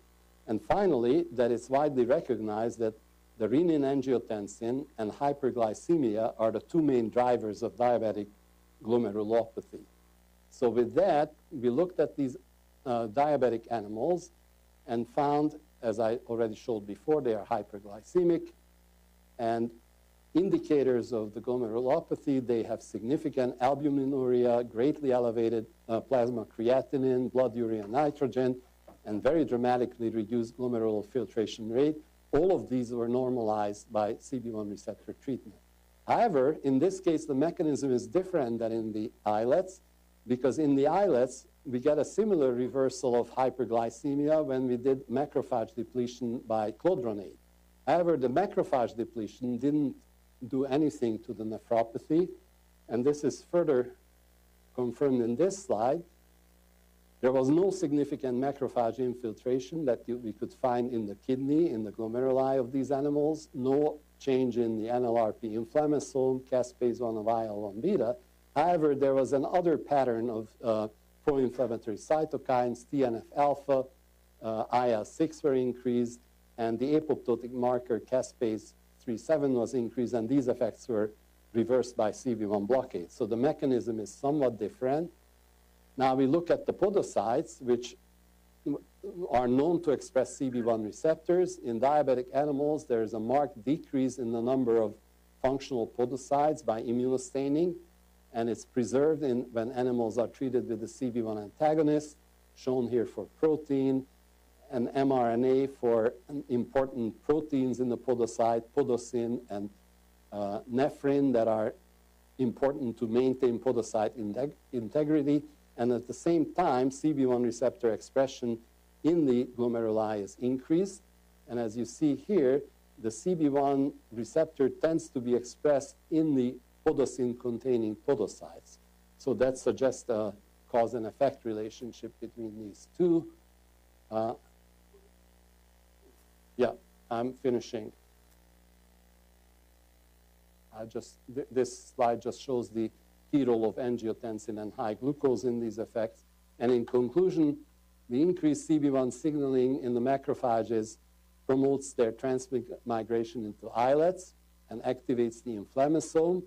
And finally, that it's widely recognized that the renin-angiotensin and hyperglycemia are the two main drivers of diabetic glomerulopathy. So with that, we looked at these uh, diabetic animals and found, as I already showed before, they are hyperglycemic. And indicators of the glomerulopathy, they have significant albuminuria, greatly elevated uh, plasma creatinine, blood urea nitrogen, and very dramatically reduced glomerular filtration rate. All of these were normalized by CB1 receptor treatment. However, in this case, the mechanism is different than in the islets because in the islets, we get a similar reversal of hyperglycemia when we did macrophage depletion by clodronate. However, the macrophage depletion didn't do anything to the nephropathy, and this is further confirmed in this slide. There was no significant macrophage infiltration that you, we could find in the kidney, in the glomeruli of these animals, no change in the NLRP inflammasome, caspase-1 of IL-1 beta. However, there was another pattern of uh, pro-inflammatory cytokines, TNF-alpha, uh, IL-6 were increased, and the apoptotic marker caspase-3-7 was increased, and these effects were reversed by CB1 blockade. So the mechanism is somewhat different, now we look at the podocytes, which are known to express CB1 receptors. In diabetic animals, there is a marked decrease in the number of functional podocytes by immunostaining, and it's preserved in, when animals are treated with the CB1 antagonist, shown here for protein, and mRNA for important proteins in the podocyte, podocin and uh, nephrin that are important to maintain podocyte integ integrity. And at the same time, CB1 receptor expression in the glomeruli is increased. And as you see here, the CB1 receptor tends to be expressed in the podocin-containing podocytes. So that suggests a cause and effect relationship between these two. Uh, yeah, I'm finishing. I just, th this slide just shows the key role of angiotensin and high glucose in these effects. And in conclusion, the increased CB1 signaling in the macrophages promotes their transmigration into islets and activates the inflammasome.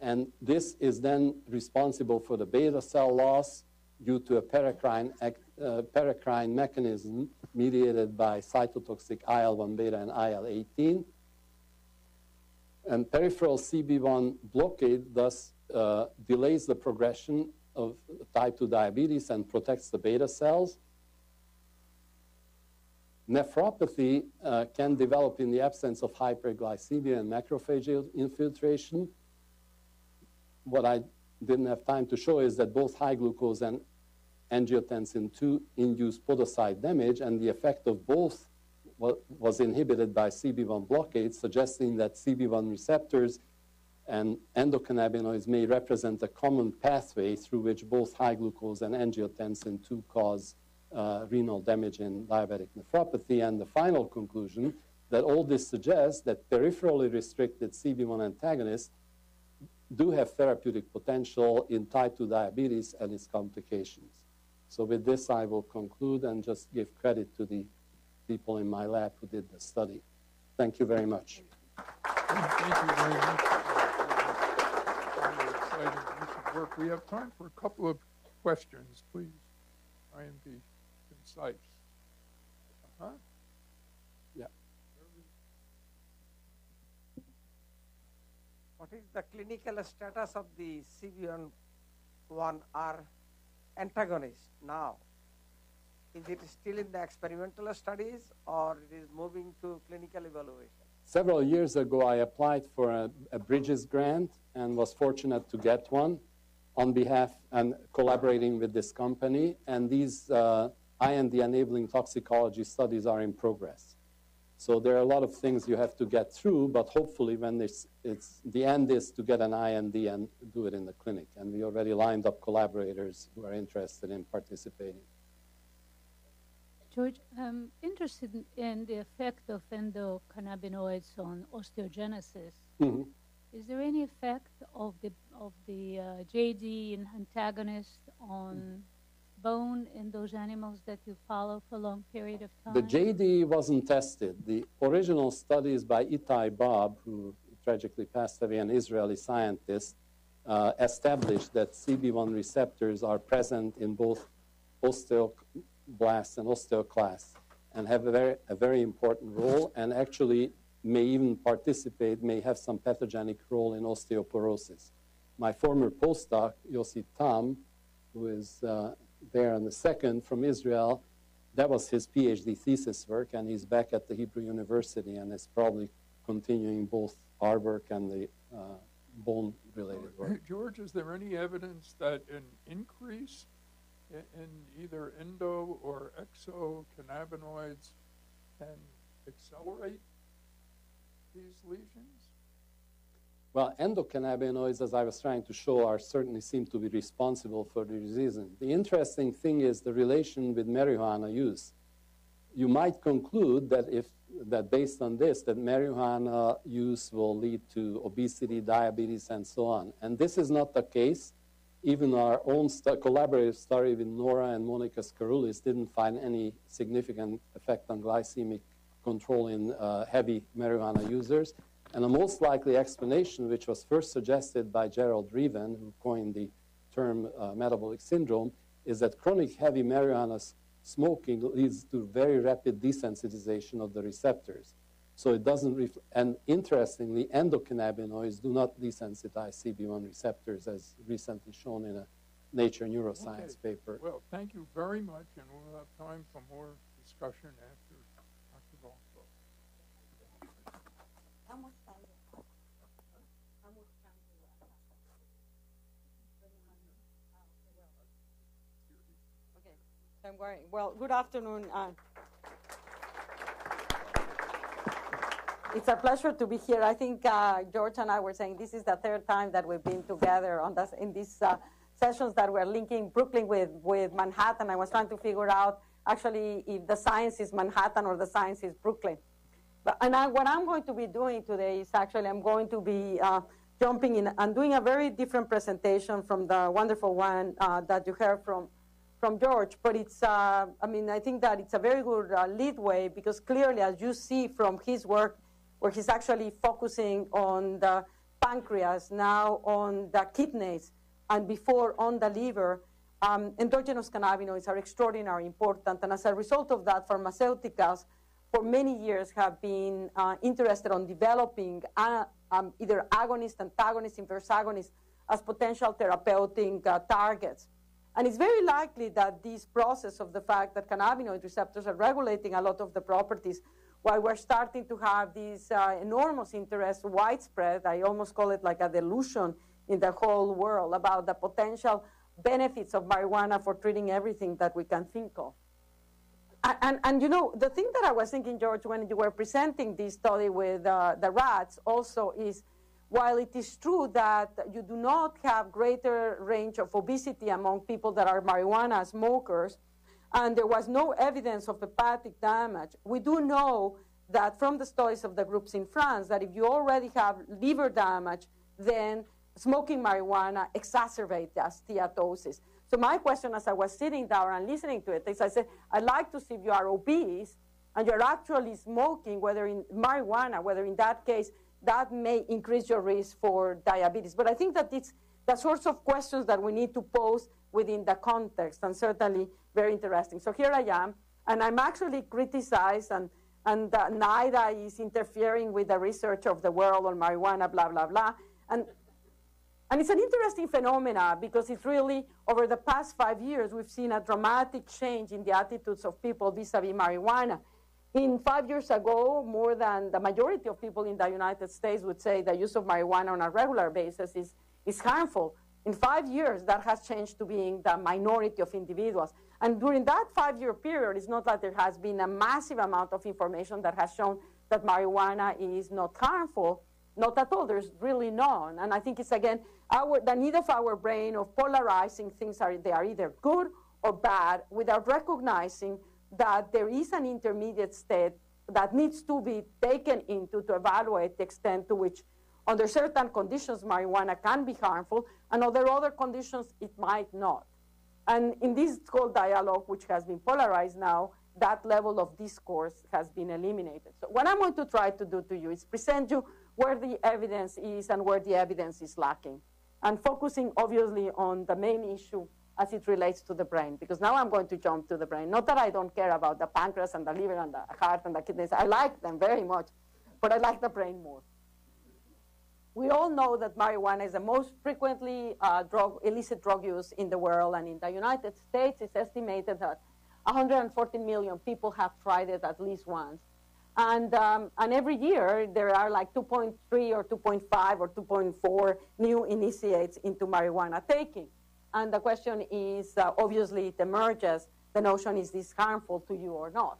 And this is then responsible for the beta cell loss due to a paracrine, act, uh, paracrine mechanism mediated by cytotoxic IL-1 beta and IL-18. And peripheral CB1 blockade thus uh, delays the progression of type 2 diabetes and protects the beta cells. Nephropathy uh, can develop in the absence of hyperglycemia and macrophage infiltration. What I didn't have time to show is that both high glucose and angiotensin II induce podocyte damage, and the effect of both was inhibited by CB1 blockade, suggesting that CB1 receptors and endocannabinoids may represent a common pathway through which both high glucose and angiotensin II cause uh, renal damage in diabetic nephropathy. And the final conclusion that all this suggests that peripherally restricted CB1 antagonists do have therapeutic potential in type 2 diabetes and its complications. So with this, I will conclude and just give credit to the people in my lab who did the study. Thank you very much. Thank you very much. Very exciting work. We have time for a couple of questions, please. Try and be concise. Uh-huh. Yeah. What is the clinical status of the CB1R antagonist now? Is it still in the experimental studies or it is moving to clinical evaluation? Several years ago, I applied for a, a Bridges grant and was fortunate to get one on behalf and collaborating with this company. And these uh, IND enabling toxicology studies are in progress. So there are a lot of things you have to get through, but hopefully when it's, it's the end is to get an IND and do it in the clinic. And we already lined up collaborators who are interested in participating. George, I'm interested in the effect of endocannabinoids on osteogenesis. Mm-hmm. Is there any effect of the of the uh, JD antagonist on bone in those animals that you follow for a long period of time? The JD wasn't tested. The original studies by Itai Bob, who tragically passed away, an Israeli scientist, uh, established that CB1 receptors are present in both osteo blasts and osteoclasts and have a very, a very important role and actually may even participate, may have some pathogenic role in osteoporosis. My former postdoc, Yossi Tam, who is uh, there on the second from Israel, that was his PhD thesis work, and he's back at the Hebrew University and is probably continuing both our work and the uh, bone-related work. George, is there any evidence that an increase in either endo or exocannabinoids can accelerate these lesions? Well, endocannabinoids, as I was trying to show, are certainly seem to be responsible for the disease. The interesting thing is the relation with marijuana use. You might conclude that if that based on this, that marijuana use will lead to obesity, diabetes, and so on. And this is not the case even our own st collaborative study with Nora and Monica Skaroulis didn't find any significant effect on glycemic control in uh, heavy marijuana users. And the most likely explanation, which was first suggested by Gerald Reaven, who coined the term uh, metabolic syndrome, is that chronic heavy marijuana smoking leads to very rapid desensitization of the receptors. So it doesn't, ref- and interestingly, endocannabinoids do not desensitize CB1 receptors, as recently shown in a Nature Neuroscience okay. paper. Well, thank you very much, and we'll have time for more discussion after Dr. Balko. How much time? How much time Okay, so I'm going. Well, good afternoon. Uh, It's a pleasure to be here. I think uh, George and I were saying this is the third time that we've been together on this, in these uh, sessions that we're linking Brooklyn with, with Manhattan. I was trying to figure out actually if the science is Manhattan or the science is Brooklyn. But, and I, what I'm going to be doing today is actually I'm going to be uh, jumping in and doing a very different presentation from the wonderful one uh, that you heard from from George, but it's, uh, I mean, I think that it's a very good uh, lead way because clearly, as you see from his work, where he's actually focusing on the pancreas, now on the kidneys, and before on the liver, um, endogenous cannabinoids are extraordinarily important. And as a result of that, pharmaceuticals for many years have been uh, interested on developing uh, um, either agonists, antagonists, inverse agonists as potential therapeutic uh, targets. And it's very likely that this process of the fact that cannabinoid receptors are regulating a lot of the properties, while we're starting to have this uh, enormous interest widespread, I almost call it like a delusion in the whole world about the potential benefits of marijuana for treating everything that we can think of. And, and, and, you know, the thing that I was thinking, George, when you were presenting this study with uh, the rats also is while it is true that you do not have greater range of obesity among people that are marijuana smokers, and there was no evidence of hepatic damage, we do know that from the studies of the groups in France that if you already have liver damage, then smoking marijuana exacerbates the steatosis. So my question as I was sitting down and listening to it is I said, I'd like to see if you are obese and you're actually smoking, whether in marijuana, whether in that case, that may increase your risk for diabetes. But I think that it's the sorts of questions that we need to pose within the context and certainly very interesting. So here I am, and I'm actually criticized and and uh, NIDA is interfering with the research of the world on marijuana, blah, blah, blah. And and it's an interesting phenomena because it's really, over the past five years, we've seen a dramatic change in the attitudes of people vis-a-vis marijuana. In five years ago, more than the majority of people in the United States would say the use of marijuana on a regular basis is, is harmful. In five years, that has changed to being the minority of individuals. And during that five-year period, it's not that there has been a massive amount of information that has shown that marijuana is not harmful, not at all. There's really none. And I think it's, again, our, the need of our brain of polarizing things are they are either good or bad without recognizing that there is an intermediate state that needs to be taken into to evaluate the extent to which under certain conditions marijuana can be harmful and under other conditions it might not. And in this whole dialogue, which has been polarized now, that level of discourse has been eliminated. So what I'm going to try to do to you is present you where the evidence is and where the evidence is lacking and focusing obviously on the main issue as it relates to the brain, because now I'm going to jump to the brain. Not that I don't care about the pancreas and the liver and the heart and the kidneys. I like them very much, but I like the brain more. We all know that marijuana is the most frequently uh, drug, illicit drug use in the world, and in the United States, it's estimated that 114 million people have tried it at least once. And, um, and every year there are like 2.3 or 2.5 or 2.4 new initiates into marijuana taking. And the question is, uh, obviously it emerges, the notion is this harmful to you or not?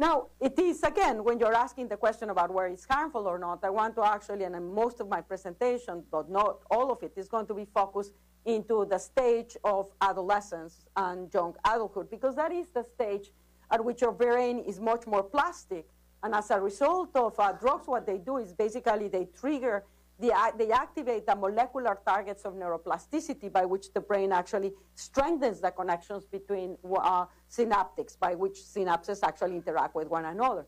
Now, it is, again, when you're asking the question about where it's harmful or not, I want to actually, and most of my presentation, but not all of it, is going to be focused into the stage of adolescence and young adulthood, because that is the stage at which your brain is much more plastic. And as a result of uh, drugs, what they do is basically they trigger, they activate the molecular targets of neuroplasticity by which the brain actually strengthens the connections between uh, synaptics, by which synapses actually interact with one another.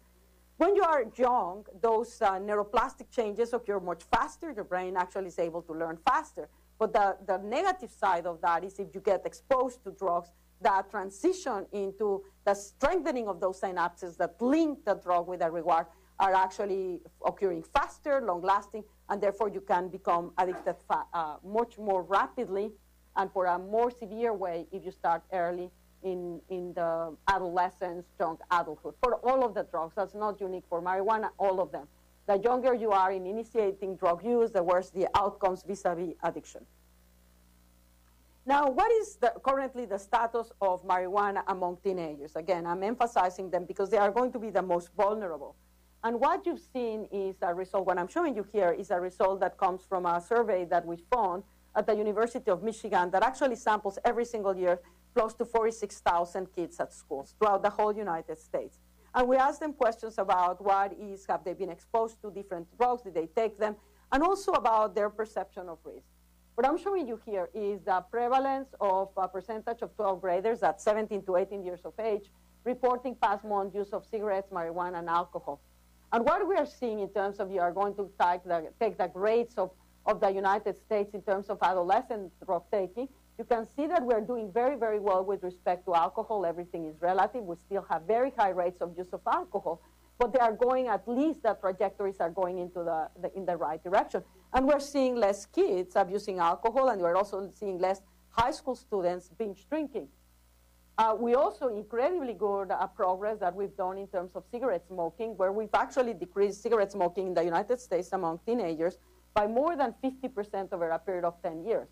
When you are young, those uh, neuroplastic changes occur much faster. Your brain actually is able to learn faster. But the, the negative side of that is if you get exposed to drugs, that transition into the strengthening of those synapses that link the drug with the reward are actually occurring faster, long lasting, and therefore you can become addicted uh, much more rapidly and for a more severe way if you start early in, in the adolescence, young adulthood. For all of the drugs, that's not unique for marijuana, all of them. The younger you are in initiating drug use, the worse the outcomes vis a vis addiction. Now, what is the, currently the status of marijuana among teenagers? Again, I'm emphasizing them because they are going to be the most vulnerable. And what you've seen is a result, what I'm showing you here is a result that comes from a survey that we found at the University of Michigan that actually samples every single year close to 46,000 kids at schools throughout the whole United States. And we asked them questions about what is, have they been exposed to different drugs, did they take them, and also about their perception of risk. What I'm showing you here is the prevalence of a percentage of 12 graders at 17 to 18 years of age reporting past month use of cigarettes, marijuana, and alcohol. And what we are seeing in terms of you are going to take the, take the grades of, of the United States in terms of adolescent drug taking, you can see that we're doing very, very well with respect to alcohol. Everything is relative. We still have very high rates of use of alcohol, but they are going, at least the trajectories are going into the, the in the right direction. And we're seeing less kids abusing alcohol, and we're also seeing less high school students binge drinking. Uh, we also incredibly good uh, progress that we've done in terms of cigarette smoking, where we've actually decreased cigarette smoking in the United States among teenagers by more than 50% over a period of 10 years.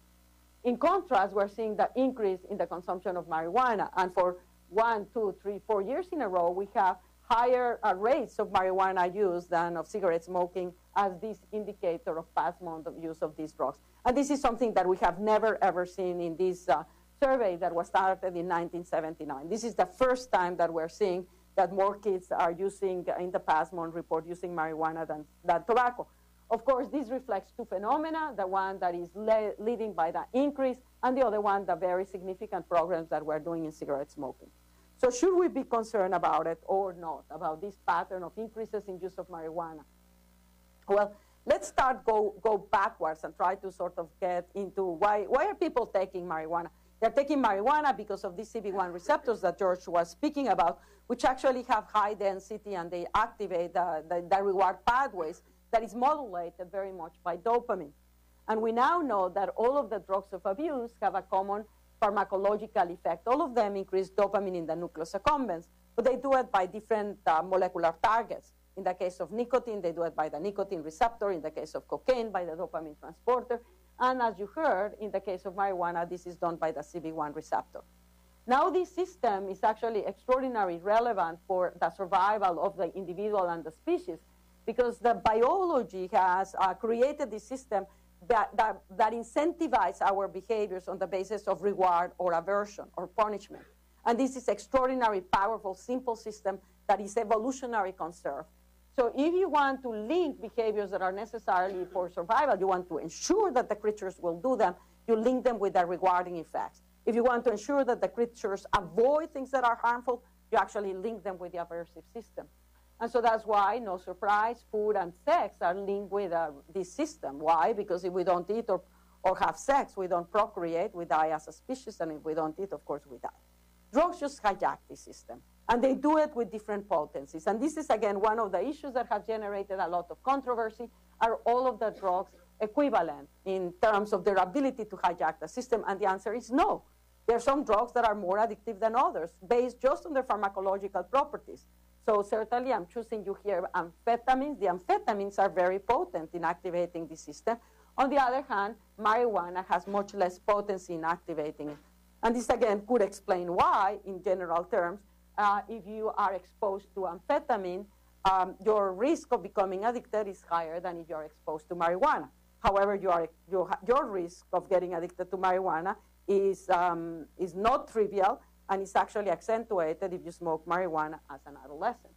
In contrast, we're seeing the increase in the consumption of marijuana, and for one, two, three, four years in a row, we have higher uh, rates of marijuana use than of cigarette smoking as this indicator of past month of use of these drugs. And this is something that we have never ever seen in this uh, survey that was started in 1979. This is the first time that we're seeing that more kids are using, uh, in the past month report, using marijuana than, than tobacco. Of course, this reflects two phenomena, the one that is le leading by the increase, and the other one, the very significant programs that we're doing in cigarette smoking. So should we be concerned about it or not, about this pattern of increases in use of marijuana? Well, let's start go, go backwards and try to sort of get into why, why are people taking marijuana? They're taking marijuana because of these CB1 receptors that George was speaking about, which actually have high density and they activate the, the, the reward pathways that is modulated very much by dopamine. And we now know that all of the drugs of abuse have a common pharmacological effect. All of them increase dopamine in the nucleus accumbens, but they do it by different uh, molecular targets. In the case of nicotine, they do it by the nicotine receptor. In the case of cocaine, by the dopamine transporter. And as you heard, in the case of marijuana, this is done by the CB1 receptor. Now this system is actually extraordinarily relevant for the survival of the individual and the species because the biology has uh, created this system that, that, that incentivizes our behaviors on the basis of reward or aversion or punishment. And this is extraordinarily powerful, simple system that is evolutionary conserved. So if you want to link behaviors that are necessarily for survival, you want to ensure that the creatures will do them, you link them with the rewarding effects. If you want to ensure that the creatures avoid things that are harmful, you actually link them with the aversive system. And so that's why, no surprise, food and sex are linked with uh, this system. Why? Because if we don't eat or, or have sex, we don't procreate, we die as a species, and if we don't eat, of course, we die. Drugs just hijack this system. And they do it with different potencies. And this is, again, one of the issues that have generated a lot of controversy. Are all of the drugs equivalent in terms of their ability to hijack the system? And the answer is no. There are some drugs that are more addictive than others, based just on their pharmacological properties. So certainly I'm choosing you here amphetamines. The amphetamines are very potent in activating the system. On the other hand, marijuana has much less potency in activating it. And this again could explain why, in general terms, uh, if you are exposed to amphetamine, um, your risk of becoming addicted is higher than if you're exposed to marijuana. However, you are, you your risk of getting addicted to marijuana is, um, is not trivial, and it's actually accentuated if you smoke marijuana as an adolescent.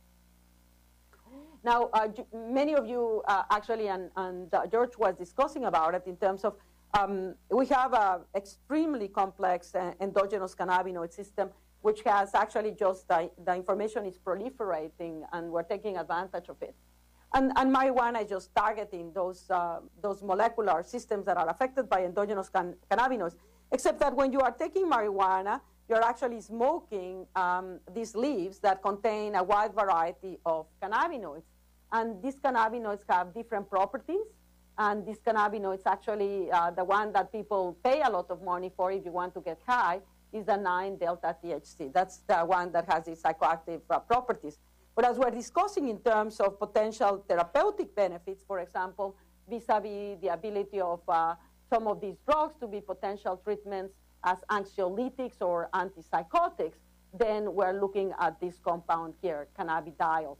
Now, uh, many of you uh, actually, and, and uh, George was discussing about it in terms of um, we have an extremely complex uh, endogenous cannabinoid system, which has actually just the, the, information is proliferating, and we're taking advantage of it. And, and marijuana is just targeting those, uh, those molecular systems that are affected by endogenous can cannabinoids, except that when you are taking marijuana, you're actually smoking um, these leaves that contain a wide variety of cannabinoids. And these cannabinoids have different properties. And these cannabinoids actually, uh, the one that people pay a lot of money for if you want to get high, is the 9-delta THC. That's the one that has these psychoactive uh, properties. But as we're discussing in terms of potential therapeutic benefits, for example, vis-a-vis -vis the ability of uh, some of these drugs to be potential treatments as anxiolytics or antipsychotics, then we're looking at this compound here, cannabidiol.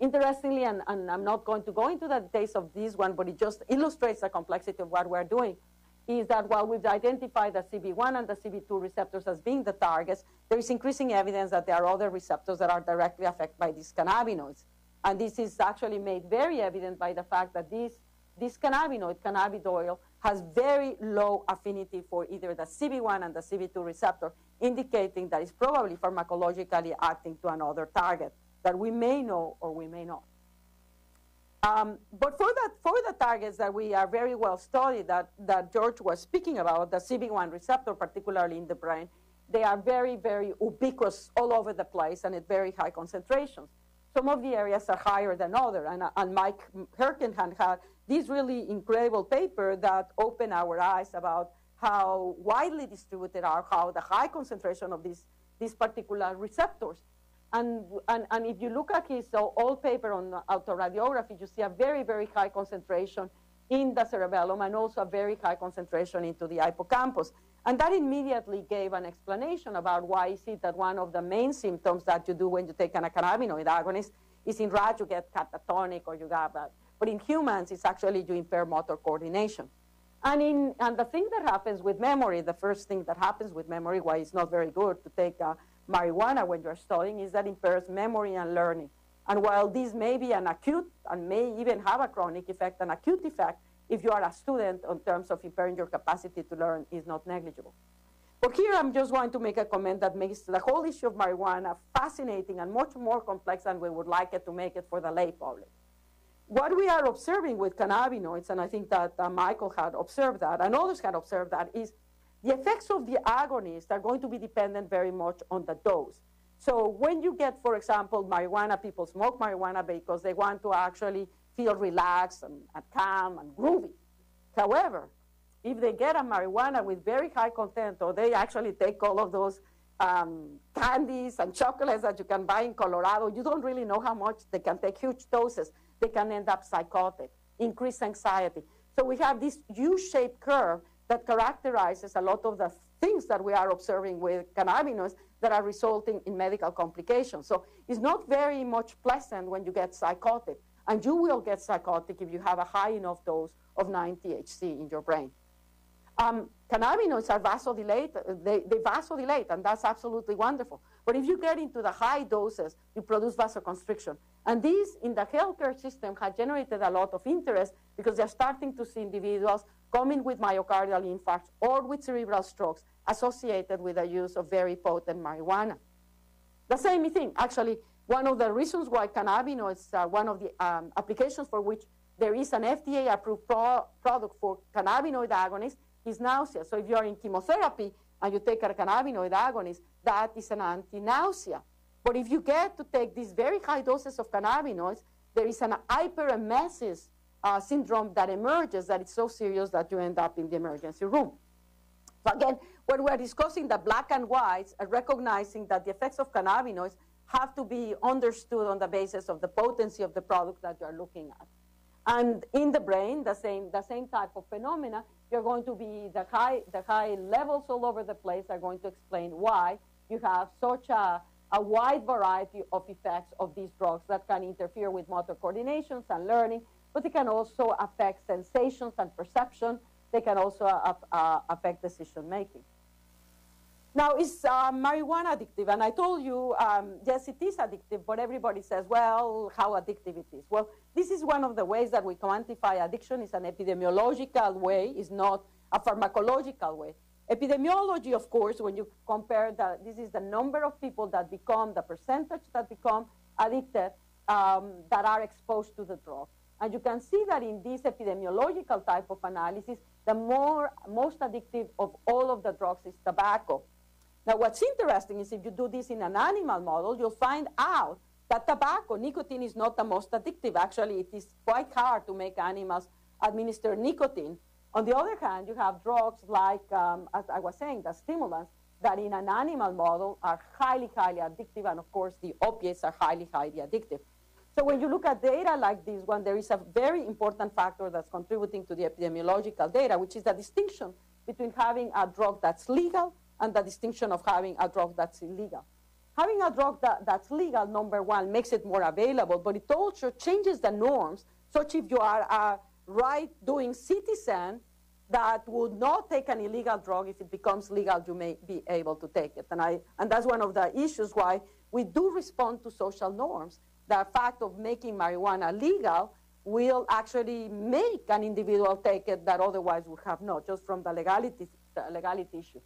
Interestingly, and, and, I'm not going to go into the details of this one, but it just illustrates the complexity of what we're doing, is that while we've identified the CB1 and the CB2 receptors as being the targets, there is increasing evidence that there are other receptors that are directly affected by these cannabinoids. And this is actually made very evident by the fact that this, this cannabinoid, cannabidiol, has very low affinity for either the CB1 and the CB2 receptor, indicating that it's probably pharmacologically acting to another target that we may know or we may not. Um, but for, that, for the targets that we are very well studied, that, that George was speaking about, the CB1 receptor, particularly in the brain, they are very, very ubiquitous all over the place and at very high concentrations. Some of the areas are higher than others, and, and Mike Herkenham had this really incredible paper that opened our eyes about how widely distributed are, how the high concentration of these, these particular receptors. And, and, and if you look at his old paper on autoradiography, you see a very, very high concentration in the cerebellum and also a very high concentration into the hippocampus. And that immediately gave an explanation about why is it that one of the main symptoms that you do when you take an cannabinoid agonist is in rats you get catatonic or you have that. But in humans, it's actually you impair motor coordination. And, in, and the thing that happens with memory, the first thing that happens with memory, why it's not very good to take uh, marijuana when you're studying, is that impairs memory and learning. And while this may be an acute and may even have a chronic effect, an acute effect, if you are a student in terms of impairing your capacity to learn is not negligible. But here I'm just going to make a comment that makes the whole issue of marijuana fascinating and much more complex than we would like it to make it for the lay public. What we are observing with cannabinoids, and I think that uh, Michael had observed that, and others had observed that, is the effects of the agonist are going to be dependent very much on the dose. So when you get, for example, marijuana, people smoke marijuana because they want to actually feel relaxed and, and calm and groovy. However, if they get a marijuana with very high content, or they actually take all of those um, candies and chocolates that you can buy in Colorado, you don't really know how much they can take huge doses. They can end up psychotic, increase anxiety. So we have this U-shaped curve that characterizes a lot of the things that we are observing with cannabinoids that are resulting in medical complications. So it's not very much pleasant when you get psychotic. And you will get psychotic if you have a high enough dose of 9-THC in your brain. Um, cannabinoids are vasodilate, they, they vasodilate, and that's absolutely wonderful. But if you get into the high doses, you produce vasoconstriction. And this, in the healthcare system, has generated a lot of interest because they're starting to see individuals coming with myocardial infarcts or with cerebral strokes associated with the use of very potent marijuana. The same thing, actually, one of the reasons why cannabinoids are one of the um, applications for which there is an FDA-approved pro product for cannabinoid agonists is nausea. So if you're in chemotherapy and you take a cannabinoid agonist, that is an anti-nausea. But if you get to take these very high doses of cannabinoids, there is an hyperemesis uh, syndrome that emerges that is so serious that you end up in the emergency room. So again, when we're discussing the black and whites, uh, recognizing that the effects of cannabinoids have to be understood on the basis of the potency of the product that you're looking at. And in the brain, the same, the same type of phenomena, you're going to be, the high, the high levels all over the place are going to explain why you have such a, a wide variety of effects of these drugs that can interfere with motor coordinations and learning, but they can also affect sensations and perception. They can also uh, uh, affect decision making. Now, is uh, marijuana addictive? And I told you, um, yes, it is addictive, but everybody says, well, how addictive it is. Well, this is one of the ways that we quantify addiction. It's an epidemiological way, it's not a pharmacological way. Epidemiology, of course, when you compare the, this is the number of people that become, the percentage that become addicted um, that are exposed to the drug. And you can see that in this epidemiological type of analysis, the more, most addictive of all of the drugs is tobacco. Now, what's interesting is if you do this in an animal model, you'll find out that tobacco, nicotine is not the most addictive. Actually, it is quite hard to make animals administer nicotine. On the other hand, you have drugs like, um, as I was saying, the stimulants that in an animal model are highly, highly addictive, and of course, the opiates are highly, highly addictive. So when you look at data like this one, there is a very important factor that's contributing to the epidemiological data, which is the distinction between having a drug that's legal and the distinction of having a drug that's illegal. Having a drug that, that's legal, number one, makes it more available, but it also changes the norms, such if you are a right-doing citizen that would not take an illegal drug, if it becomes legal, you may be able to take it. And, I, and that's one of the issues why we do respond to social norms. The fact of making marijuana legal will actually make an individual take it that otherwise would have not, just from the legality, the legality issue.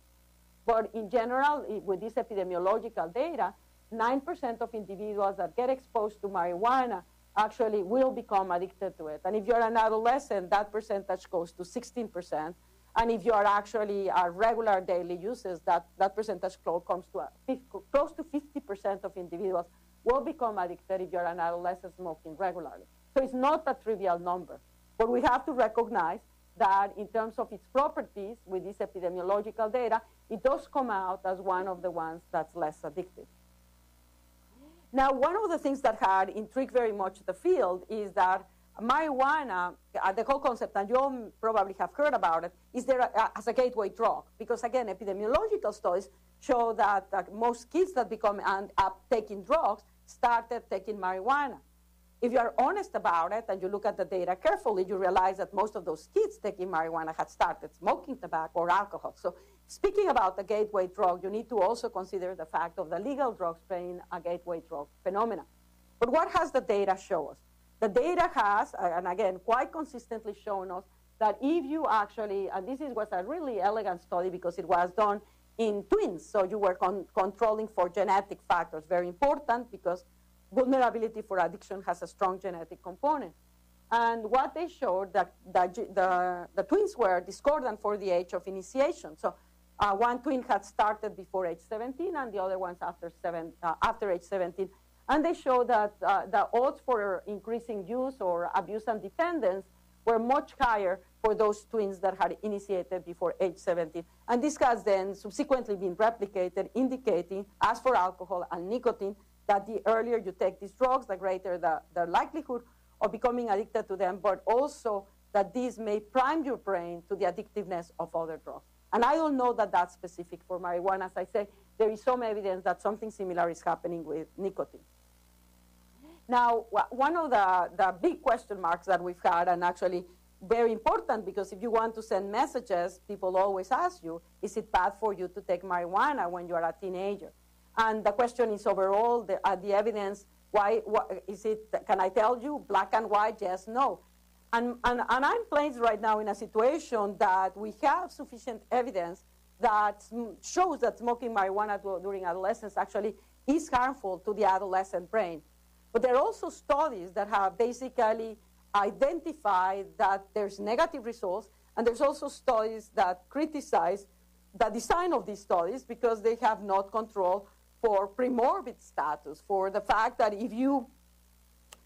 But in general, with this epidemiological data, 9% of individuals that get exposed to marijuana actually will become addicted to it. And if you're an adolescent, that percentage goes to 16%. And if you are actually a regular daily users, that, that percentage comes to a, close to 50% of individuals will become addicted if you're an adolescent smoking regularly. So it's not a trivial number. But we have to recognize that in terms of its properties with this epidemiological data, it does come out as one of the ones that's less addictive. Now, one of the things that had intrigued very much the field is that marijuana, uh, the whole concept, and you all probably have heard about it, is there a, as a gateway drug. Because again, epidemiological studies show that most kids that become and, up taking drugs started taking marijuana. If you are honest about it and you look at the data carefully, you realize that most of those kids taking marijuana had started smoking tobacco or alcohol. So speaking about the gateway drug, you need to also consider the fact of the legal drugs being a gateway drug phenomenon. But what has the data show us? The data has, and again, quite consistently shown us that if you actually, and this is, was a really elegant study because it was done in twins, so you were con controlling for genetic factors, very important because vulnerability for addiction has a strong genetic component. And what they showed that the, the, the twins were discordant for the age of initiation. So uh, one twin had started before age 17 and the other ones after, seven, uh, after age 17. And they showed that uh, the odds for increasing use or abuse and dependence were much higher for those twins that had initiated before age 17. And this has then subsequently been replicated, indicating, as for alcohol and nicotine, that the earlier you take these drugs, the greater the, the likelihood of becoming addicted to them, but also that these may prime your brain to the addictiveness of other drugs. And I don't know that that's specific for marijuana. As I say, there is some evidence that something similar is happening with nicotine. Now, one of the, the big question marks that we've had, and actually very important because if you want to send messages, people always ask you, is it bad for you to take marijuana when you're a teenager? And the question is overall, the, uh, the evidence, why, what, is it, can I tell you, black and white, yes, no. And, and, and I'm placed right now in a situation that we have sufficient evidence that shows that smoking marijuana during adolescence actually is harmful to the adolescent brain. But there are also studies that have basically identified that there's negative results, and there's also studies that criticize the design of these studies because they have not control for premorbid status, for the fact that if you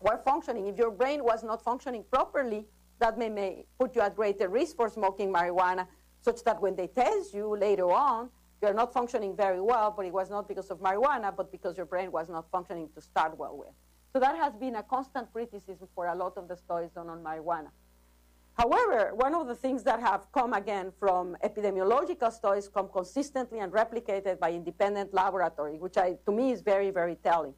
were functioning, if your brain was not functioning properly, that may, may put you at greater risk for smoking marijuana, such that when they test you later on, you're not functioning very well, but it was not because of marijuana, but because your brain was not functioning to start well with. So that has been a constant criticism for a lot of the studies done on marijuana. However, one of the things that have come again from epidemiological studies come consistently and replicated by independent laboratory, which I, to me is very, very telling,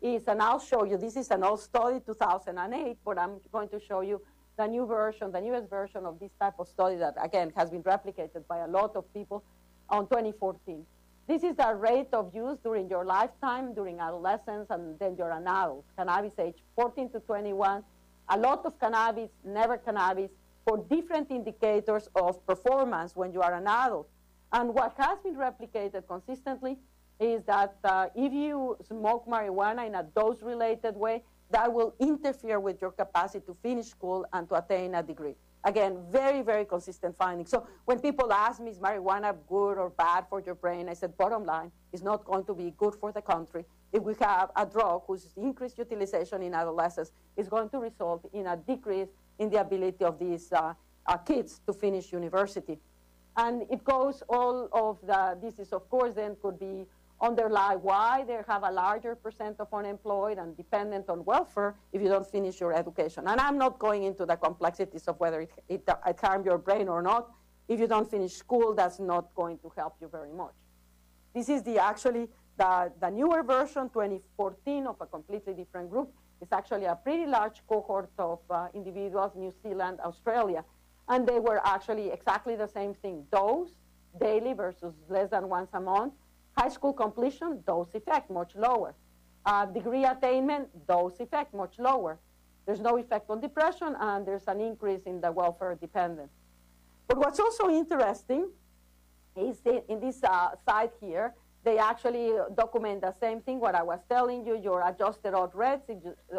is, and I'll show you, this is an old study, 2008, but I'm going to show you the new version, the newest version of this type of study that, again, has been replicated by a lot of people on 2014. This is the rate of use during your lifetime, during adolescence, and then you're an adult. Cannabis age 14 to 21, a lot of cannabis, never cannabis, for different indicators of performance when you are an adult. And what has been replicated consistently is that uh, if you smoke marijuana in a dose-related way, that will interfere with your capacity to finish school and to attain a degree. Again, very, very consistent findings. So when people ask me, is marijuana good or bad for your brain? I said, bottom line, it's not going to be good for the country. If we have a drug whose increased utilization in adolescents is going to result in a decrease in the ability of these uh, uh, kids to finish university. And it goes all of the, this is of course then could be underlie why they have a larger percent of unemployed and dependent on welfare if you don't finish your education. And I'm not going into the complexities of whether it, it, it harm your brain or not. If you don't finish school, that's not going to help you very much. This is the actually the, the newer version, 2014, of a completely different group. It's actually a pretty large cohort of uh, individuals, New Zealand, Australia. And they were actually exactly the same thing. Dose, daily versus less than once a month. High school completion, dose effect, much lower. Uh, degree attainment, dose effect, much lower. There's no effect on depression, and there's an increase in the welfare dependence. But what's also interesting is that in this uh, side here, they actually document the same thing, what I was telling you, your adjusted odds rates,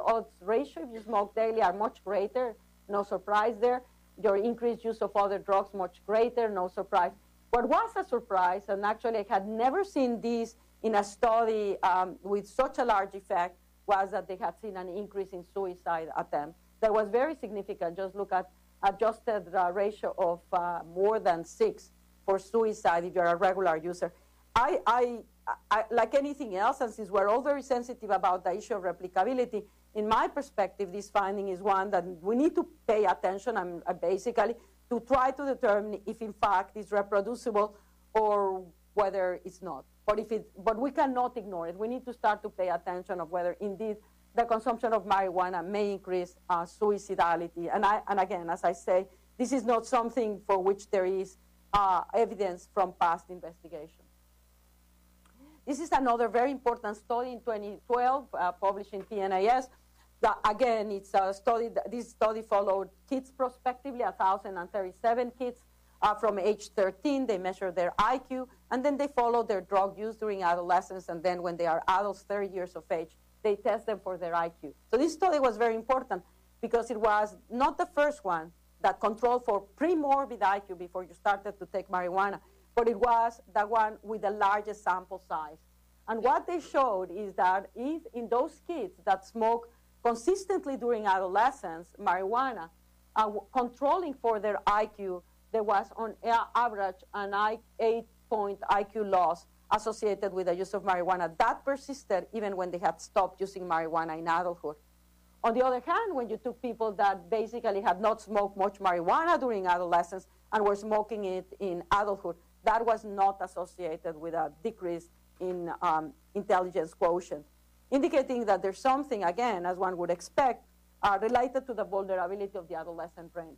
odds ratio, if you smoke daily, are much greater, no surprise there. Your increased use of other drugs, much greater, no surprise. What was a surprise, and actually I had never seen this in a study um, with such a large effect, was that they had seen an increase in suicide attempts. That was very significant. Just look at adjusted uh, ratio of uh, more than six for suicide if you're a regular user. I, I, I, like anything else, and since we're all very sensitive about the issue of replicability, in my perspective, this finding is one that we need to pay attention and uh, basically to try to determine if in fact it's reproducible or whether it's not. But if it, but we cannot ignore it. We need to start to pay attention of whether indeed the consumption of marijuana may increase uh, suicidality. And I, and again, as I say, this is not something for which there is uh, evidence from past investigation. This is another very important study in 2012 uh, published in PNAS. The, again, it's a study, this study followed kids prospectively, 1,037 kids uh, from age 13. They measured their IQ, and then they followed their drug use during adolescence, and then when they are adults, 30 years of age, they test them for their IQ. So this study was very important because it was not the first one that controlled for pre-morbid IQ before you started to take marijuana, but it was the one with the largest sample size. And what they showed is that if in those kids that smoke consistently during adolescence marijuana, uh, controlling for their IQ, there was on average an 8-point IQ loss associated with the use of marijuana. That persisted even when they had stopped using marijuana in adulthood. On the other hand, when you took people that basically had not smoked much marijuana during adolescence and were smoking it in adulthood, that was not associated with a decrease in um, intelligence quotient, indicating that there's something, again, as one would expect, uh, related to the vulnerability of the adolescent brain.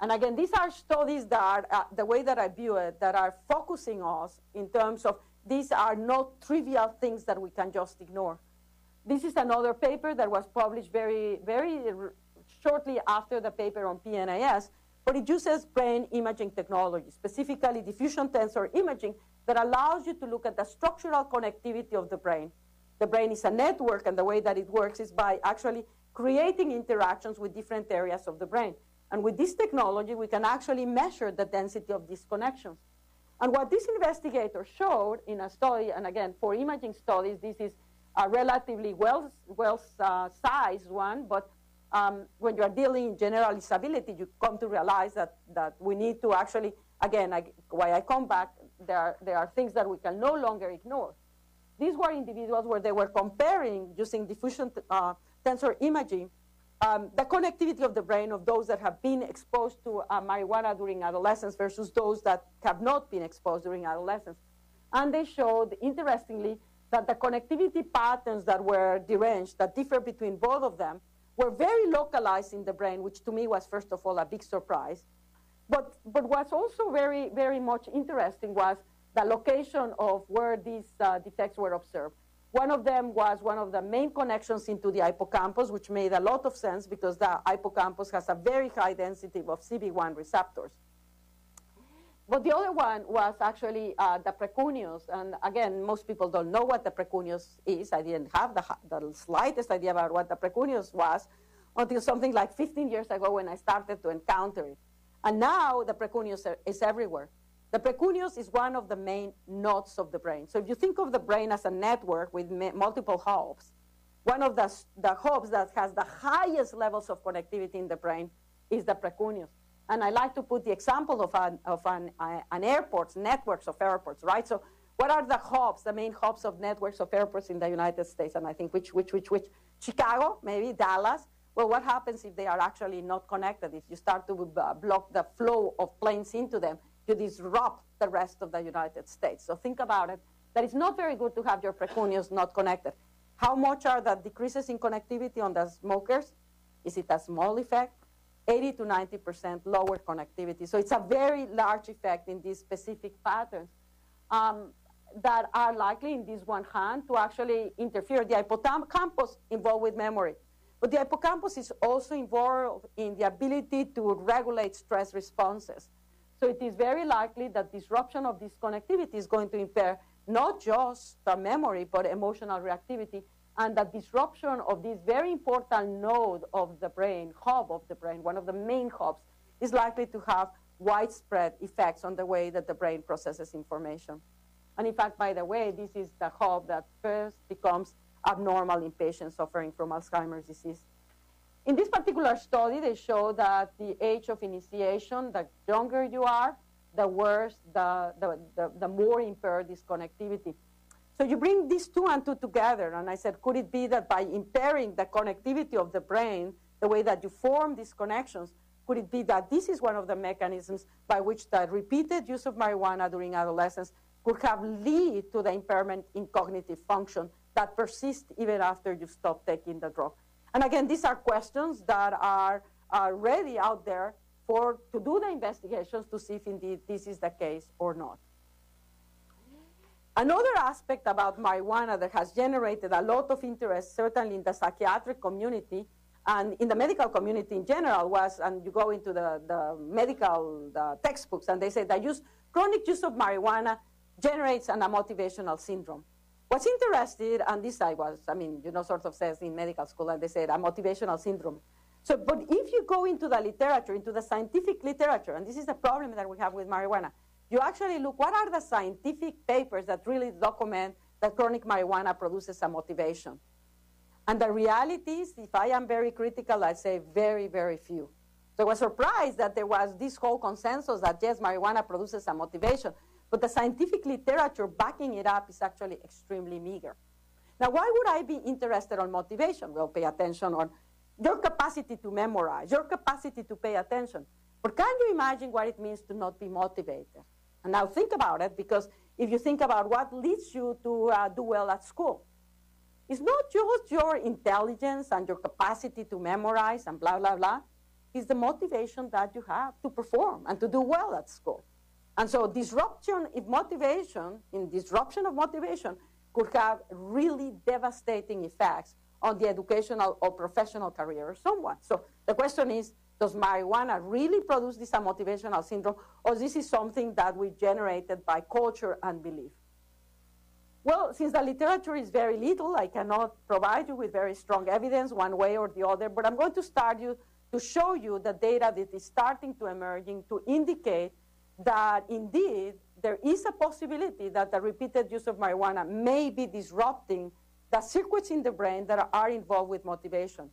And again, these are studies that are, uh, the way that I view it, that are focusing us in terms of these are not trivial things that we can just ignore. This is another paper that was published very, very shortly after the paper on PNAS, but it uses brain imaging technology, specifically diffusion tensor imaging, that allows you to look at the structural connectivity of the brain. The brain is a network, and the way that it works is by actually creating interactions with different areas of the brain. And with this technology, we can actually measure the density of these connections. And what this investigator showed in a study, and again, for imaging studies, this is a relatively well, well uh, sized one, but um, when you are dealing in generalizability, you come to realize that, that we need to actually, again, I, why I come back, there are, there are things that we can no longer ignore. These were individuals where they were comparing, using diffusion uh, tensor imaging, um, the connectivity of the brain of those that have been exposed to uh, marijuana during adolescence versus those that have not been exposed during adolescence. And they showed, interestingly, that the connectivity patterns that were deranged, that differ between both of them, were very localized in the brain, which to me was, first of all, a big surprise. But, but what's also very, very much interesting was the location of where these uh, defects were observed. One of them was one of the main connections into the hippocampus, which made a lot of sense because the hippocampus has a very high density of CB1 receptors. But the other one was actually uh, the precuneus. And again, most people don't know what the precuneus is. I didn't have the, the slightest idea about what the precuneus was until something like 15 years ago when I started to encounter it. And now the precuneus is everywhere. The precuneus is one of the main nodes of the brain. So if you think of the brain as a network with multiple hubs, one of the, the hubs that has the highest levels of connectivity in the brain is the precuneus. And I like to put the example of an, of an, uh, an airport, networks of airports, right? So what are the hubs, the main hubs of networks of airports in the United States? And I think which, which, which, which? Chicago, maybe Dallas. Well, what happens if they are actually not connected? If you start to uh, block the flow of planes into them, you disrupt the rest of the United States. So think about it. That it's not very good to have your precuneus not connected. How much are the decreases in connectivity on the smokers? Is it a small effect? 80 to 90% lower connectivity. So it's a very large effect in these specific patterns um, that are likely in this one hand to actually interfere. The hippocampus involved with memory. But the hippocampus is also involved in the ability to regulate stress responses. So it is very likely that disruption of this connectivity is going to impair not just the memory, but emotional reactivity, and the disruption of this very important node of the brain, hub of the brain, one of the main hubs, is likely to have widespread effects on the way that the brain processes information. And in fact, by the way, this is the hub that first becomes abnormal in patients suffering from Alzheimer's disease. In this particular study, they show that the age of initiation, the younger you are, the worse, the, the, the, the more impaired this connectivity. So you bring these two and two together, and I said, could it be that by impairing the connectivity of the brain, the way that you form these connections, could it be that this is one of the mechanisms by which the repeated use of marijuana during adolescence could have lead to the impairment in cognitive function that persists even after you stop taking the drug? And again, these are questions that are, ready out there for to do the investigations to see if indeed this is the case or not. Another aspect about marijuana that has generated a lot of interest, certainly in the psychiatric community and in the medical community in general, was, and you go into the, the medical the textbooks, and they say that use, chronic use of marijuana generates an amotivational syndrome. What's interesting, and this I was, I mean, you know, sort of says in medical school, and they said amotivational syndrome. So, but if you go into the literature, into the scientific literature, and this is the problem that we have with marijuana, you actually look what are the scientific papers that really document that chronic marijuana produces amotivation. And the reality is, if I am very critical, I say very, very few. So I was surprised that there was this whole consensus that yes, marijuana produces amotivation. But the scientific literature backing it up is actually extremely meager. Now, why would I be interested on motivation? Well, pay attention on your capacity to memorize, your capacity to pay attention. But can you imagine what it means to not be motivated? And now think about it, because if you think about what leads you to uh, do well at school, it's not just your intelligence and your capacity to memorize and blah, blah, blah. It's the motivation that you have to perform and to do well at school. And so disruption of motivation, in disruption of motivation, could have really devastating effects on the educational or professional career of someone. So the question is, does marijuana really produce this motivational syndrome, or this is something that we generated by culture and belief? Well, since the literature is very little, I cannot provide you with very strong evidence one way or the other, but I'm going to start you to show you the data that is starting to emerging to indicate that indeed there is a possibility that the repeated use of marijuana may be disrupting the circuits in the brain that are involved with motivation.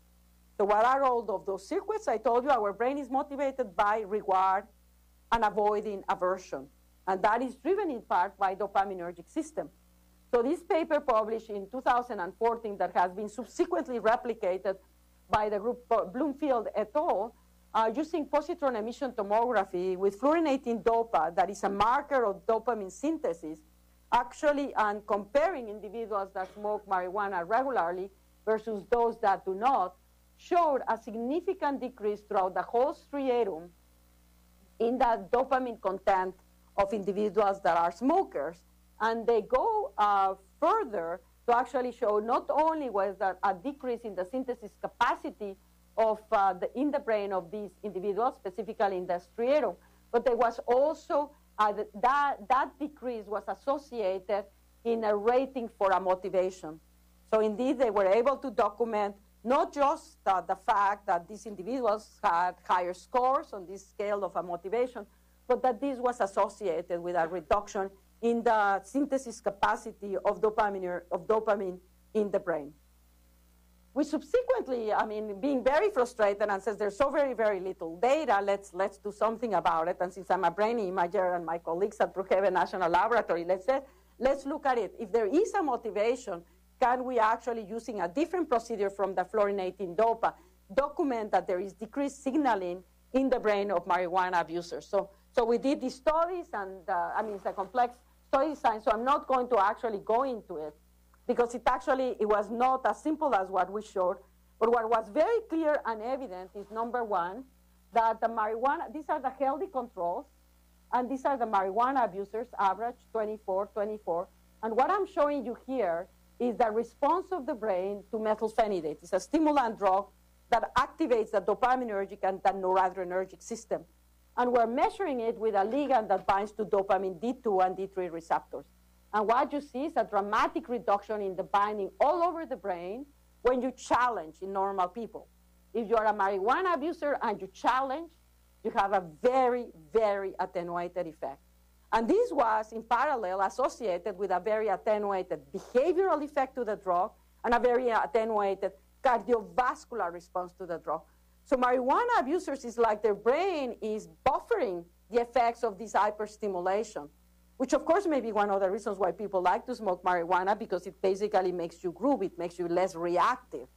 So what are all of those circuits? I told you our brain is motivated by reward and avoiding aversion. And that is driven in part by the dopaminergic system. So this paper published in 2014 that has been subsequently replicated by the group uh, Bloomfield et al uh, using positron emission tomography with fluorinating dopa, that is a marker of dopamine synthesis, actually, and comparing individuals that smoke marijuana regularly versus those that do not, showed a significant decrease throughout the whole striatum in the dopamine content of individuals that are smokers. And they go uh, further to actually show not only was there a decrease in the synthesis capacity of uh, the, in the brain of these individuals, specifically in the striatum. But there was also uh, that that decrease was associated in a rating for amotivation. So indeed, they were able to document not just uh, the fact that these individuals had higher scores on this scale of amotivation, but that this was associated with a reduction in the synthesis capacity of dopamine, of dopamine in the brain we subsequently, I mean, being very frustrated and says there's so very, very little data, let's, let's do something about it. And since I'm a brain imager and my colleagues at Brookhaven National Laboratory, let's, say, let's look at it. If there is a motivation, can we actually, using a different procedure from the fluorinating dopa, document that there is decreased signaling in the brain of marijuana abusers? So, so we did these studies, and uh, I mean, it's a complex study design, so I'm not going to actually go into it because it actually it was not as simple as what we showed. But what was very clear and evident is number one, that the marijuana, these are the healthy controls, and these are the marijuana abusers, average 24, 24. And what I'm showing you here is the response of the brain to methylphenidate. It's a stimulant drug that activates the dopaminergic and the noradrenergic system. And we're measuring it with a ligand that binds to dopamine D2 and D3 receptors. And what you see is a dramatic reduction in the binding all over the brain when you challenge in normal people. If you're a marijuana abuser and you challenge, you have a very, very attenuated effect. And this was in parallel associated with a very attenuated behavioral effect to the drug and a very attenuated cardiovascular response to the drug. So marijuana abusers is like their brain is buffering the effects of this hyperstimulation, which of course may be one of the reasons why people like to smoke marijuana because it basically makes you groove, it makes you less reactive.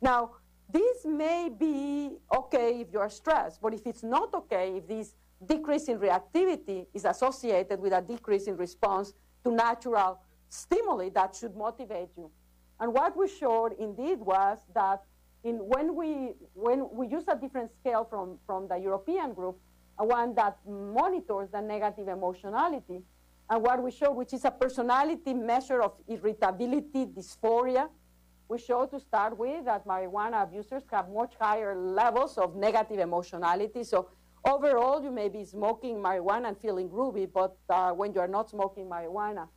Now, this may be okay if you're stressed, but if it's not okay, if this decrease in reactivity is associated with a decrease in response to natural stimuli, that should motivate you. And what we showed indeed was that in when we when we use a different scale from, from the European group, one that monitors the negative emotionality, and what we show, which is a personality measure of irritability, dysphoria, we show to start with that marijuana abusers have much higher levels of negative emotionality. So overall, you may be smoking marijuana and feeling groovy, but uh, when you are not smoking marijuana,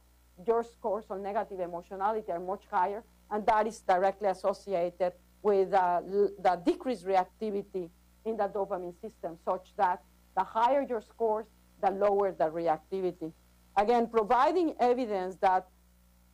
your scores on negative emotionality are much higher, and that is directly associated with uh, the decreased reactivity in the dopamine system, such that the higher your scores, the lower the reactivity. Again, providing evidence that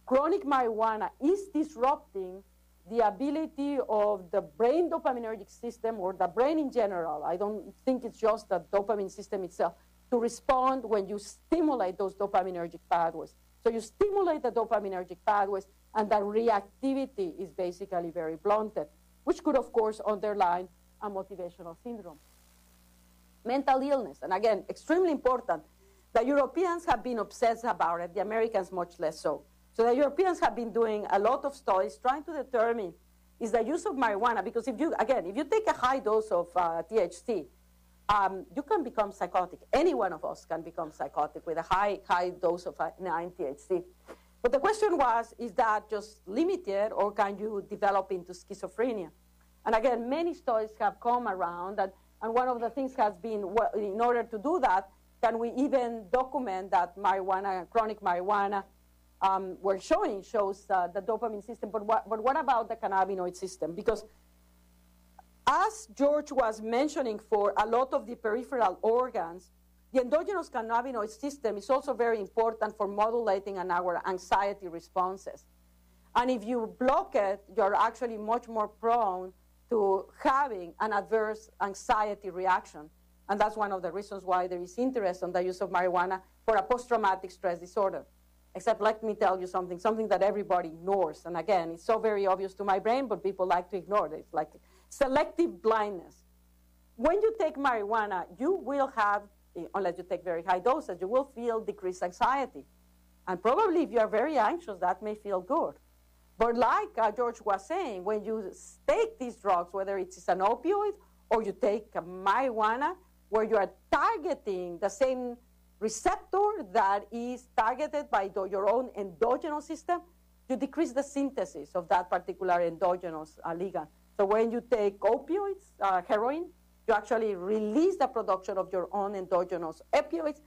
chronic marijuana is disrupting the ability of the brain dopaminergic system or the brain in general. I don't think it's just the dopamine system itself to respond when you stimulate those dopaminergic pathways. So you stimulate the dopaminergic pathways, and the reactivity is basically very blunted, which could, of course, underline amotivational syndrome. Mental illness, and again, extremely important. The Europeans have been obsessed about it, the Americans much less so. So the Europeans have been doing a lot of studies trying to determine is the use of marijuana, because if you, again, if you take a high dose of uh, THC, um, you can become psychotic. Any one of us can become psychotic with a high, high dose of 9 THC. But the question was, is that just limited or can you develop into schizophrenia? And again, many studies have come around and, and one of the things has been, in order to do that, can we even document that marijuana, chronic marijuana, um, we're showing shows uh, the dopamine system, but what, but what about the cannabinoid system? Because as George was mentioning for a lot of the peripheral organs, the endogenous cannabinoid system is also very important for modulating our anxiety responses. And if you block it, you're actually much more prone to having an adverse anxiety reaction. And that's one of the reasons why there is interest on the use of marijuana for a post-traumatic stress disorder. Except let me tell you something, something that everybody ignores. And again, it's so very obvious to my brain, but people like to ignore it. It's like selective blindness. When you take marijuana, you will have, unless you take very high doses, you will feel decreased anxiety. And probably if you are very anxious, that may feel good. But like uh, George was saying, when you take these drugs, whether it's an opioid or you take marijuana, where you are targeting the same receptor that is targeted by the, your own endogenous system, you decrease the synthesis of that particular endogenous uh, ligand. So when you take opioids, uh, heroin, you actually release the production of your own endogenous opioids.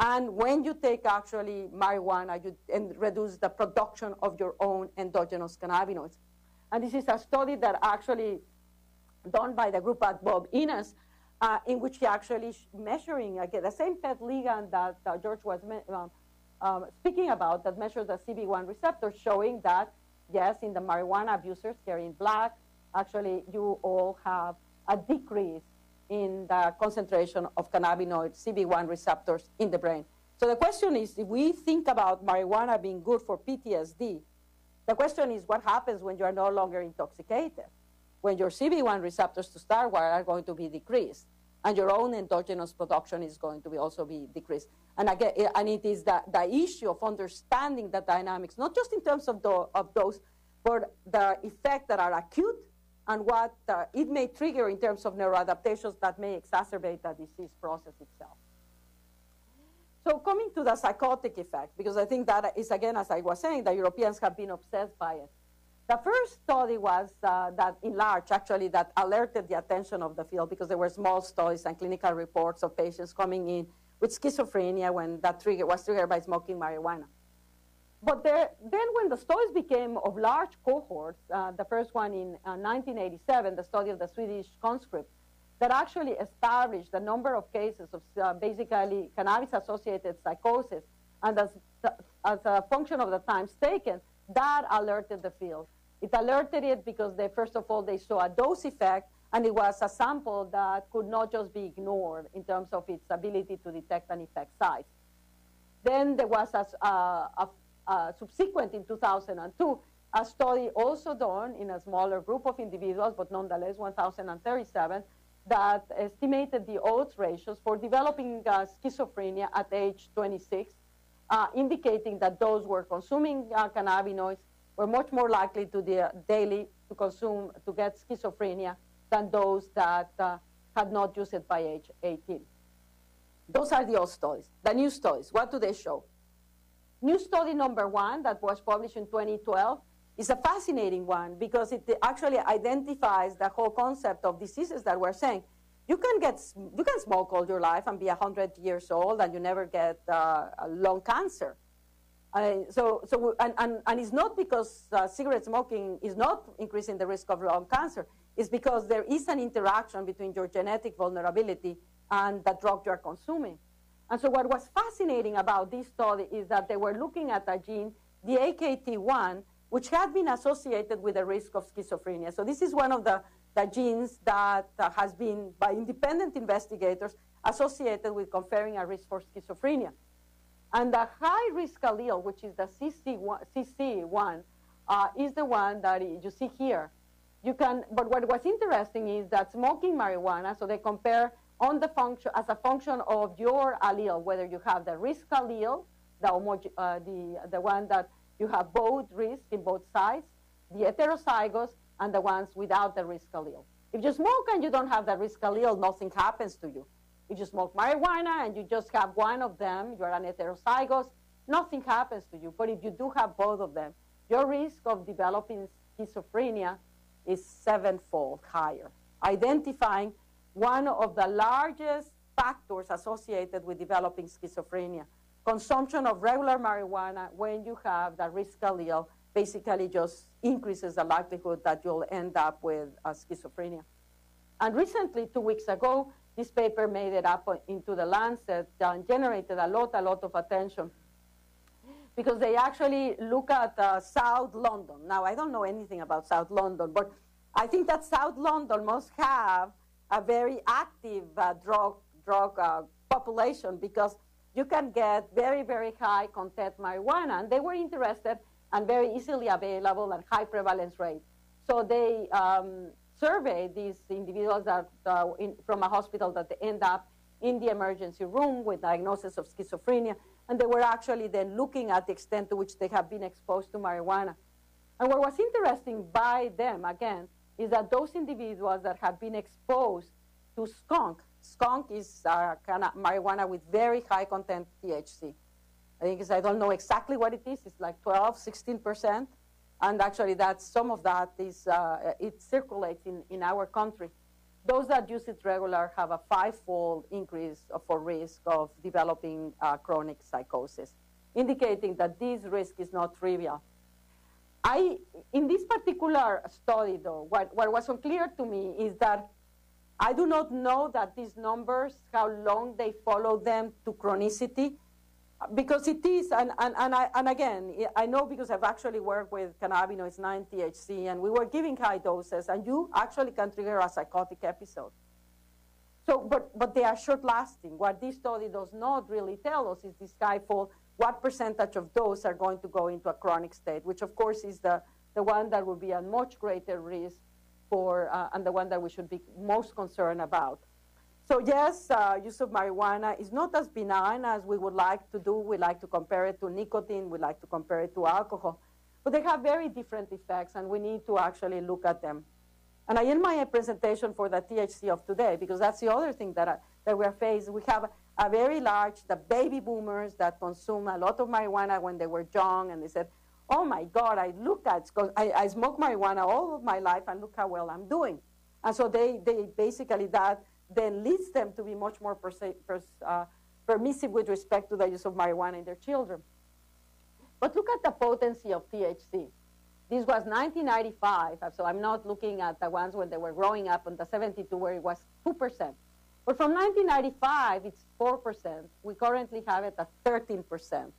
And when you take actually marijuana, you reduce the production of your own endogenous cannabinoids. And this is a study that actually done by the group at Bob Innis, uh, in which he actually measuring again the same PET ligand that uh, George was um, um, speaking about that measures the CB1 receptor, showing that yes, in the marijuana abusers carrying black, actually you all have a decrease in the concentration of cannabinoid CB1 receptors in the brain. So the question is, if we think about marijuana being good for PTSD, the question is what happens when you are no longer intoxicated? When your CB1 receptors to start with are going to be decreased, and your own endogenous production is going to be also be decreased. And again, eh, and it is the, the issue of understanding the dynamics, not just in terms of, the, of those, but the effect that are acute and what uh, it may trigger in terms of neuroadaptations that may exacerbate the disease process itself. So coming to the psychotic effect, because I think that is, again, as I was saying, the Europeans have been obsessed by it. The first study was uh, that in large, actually, that alerted the attention of the field because there were small studies and clinical reports of patients coming in with schizophrenia when that trigger was triggered by smoking marijuana. But there, then when the studies became of large cohorts, uh, the first one in uh, 1987, the study of the Swedish conscript, that actually established the number of cases of uh, basically cannabis-associated psychosis, and as, as a function of the times taken, that alerted the field. It alerted it because they, first of all, they saw a dose effect, and it was a sample that could not just be ignored in terms of its ability to detect an effect size. Then there was a, a, a subsequent in 2002, a study also done in a smaller group of individuals, but nonetheless 1,037, that estimated the odds ratios for developing uh, schizophrenia at age 26, uh, indicating that those who were consuming uh, cannabinoids were much more likely to the, daily to consume to get schizophrenia than those that uh, had not used it by age 18. Those are the old studies. The new studies, what do they show? New study number one that was published in 2012 is a fascinating one because it actually identifies the whole concept of diseases that we're saying. You can get, you can smoke all your life and be 100 years old and you never get uh, lung cancer. Uh, so, so and, and, and it's not because uh, cigarette smoking is not increasing the risk of lung cancer. It's because there is an interaction between your genetic vulnerability and the drug you're consuming. And so what was fascinating about this study is that they were looking at a gene, the AKT1, which had been associated with the risk of schizophrenia. So this is one of the, the genes that uh, has been, by independent investigators, associated with conferring a risk for schizophrenia. And the high risk allele, which is the CC1, CC1 uh, is the one that you see here. You can, but what was interesting is that smoking marijuana, so they compare on the function as a function of your allele, whether you have the risk allele, the, uh, the, the one that you have both risk in both sides, the heterozygous, and the ones without the risk allele. If you smoke and you don't have the risk allele, nothing happens to you. If you smoke marijuana and you just have one of them, you're an heterozygous, nothing happens to you. But if you do have both of them, your risk of developing schizophrenia is sevenfold higher. Identifying one of the largest factors associated with developing schizophrenia. Consumption of regular marijuana when you have the risk allele basically just increases the likelihood that you'll end up with schizophrenia. And recently, two weeks ago, this paper made it up into the Lancet and generated a lot, a lot of attention because they actually look at uh, South London. Now, I don't know anything about South London, but I think that South London must have a very active uh, drug, drug uh, population because you can get very, very high content marijuana. And they were interested and very easily available and high prevalence rate. So they um, surveyed these individuals that, uh, in, from a hospital that they end up in the emergency room with diagnosis of schizophrenia. And they were actually then looking at the extent to which they have been exposed to marijuana. And what was interesting by them, again, is that those individuals that have been exposed to skunk, skunk is uh, kind of marijuana with very high content THC. I think I don't know exactly what it is. It's like 12, 16 percent, and actually, that's some of that is uh, it circulates in, in our country. Those that use it regular have a five-fold increase for risk of developing uh, chronic psychosis, indicating that this risk is not trivial. I, in this particular study, though, what, what was unclear to me is that I do not know that these numbers, how long they follow them to chronicity, because it is, and, and, and, I, and again, I know because I've actually worked with cannabinoids 9-THC, and we were giving high doses, and you actually can trigger a psychotic episode. So, but, but they are short-lasting. What this study does not really tell us is this skyfall what percentage of those are going to go into a chronic state, which of course is the, the one that will be a much greater risk for, uh, and the one that we should be most concerned about. So yes, uh, use of marijuana is not as benign as we would like to do. We like to compare it to nicotine. We like to compare it to alcohol. But they have very different effects, and we need to actually look at them. And I end my presentation for the THC of today, because that's the other thing that, I, that we're faced. We have a very large, the baby boomers that consume a lot of marijuana when they were young, and they said, oh my God, I look at, I, I smoke marijuana all of my life and look how well I'm doing. And so they, they basically, that then leads them to be much more uh, permissive with respect to the use of marijuana in their children. But look at the potency of THC. This was 1995, so I'm not looking at the ones when they were growing up in the 72 where it was 2%. But from 1995, it's 4%. We currently have it at 13%.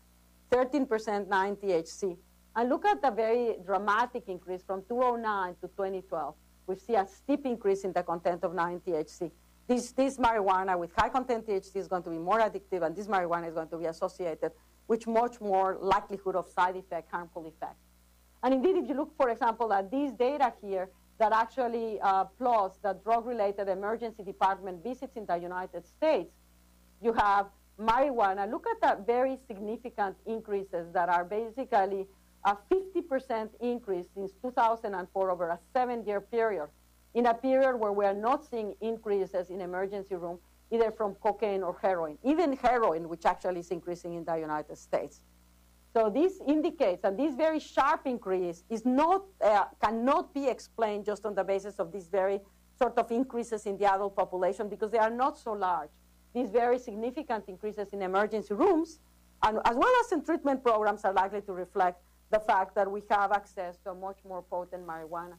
13% 9 THC. And look at the very dramatic increase from 2009 to 2012. We see a steep increase in the content of 9 THC. This, this marijuana with high content THC is going to be more addictive, and this marijuana is going to be associated with much more likelihood of side effect, harmful effect. And indeed, if you look, for example, at these data here that actually uh, plots the drug-related emergency department visits in the United States, you have marijuana. Look at the very significant increases that are basically a 50% increase since 2004 over a seven-year period, in a period where we are not seeing increases in emergency room, either from cocaine or heroin, even heroin, which actually is increasing in the United States. So this indicates that this very sharp increase is not, uh, cannot be explained just on the basis of these very sort of increases in the adult population because they are not so large. These very significant increases in emergency rooms, and as well as in treatment programs, are likely to reflect the fact that we have access to much more potent marijuana.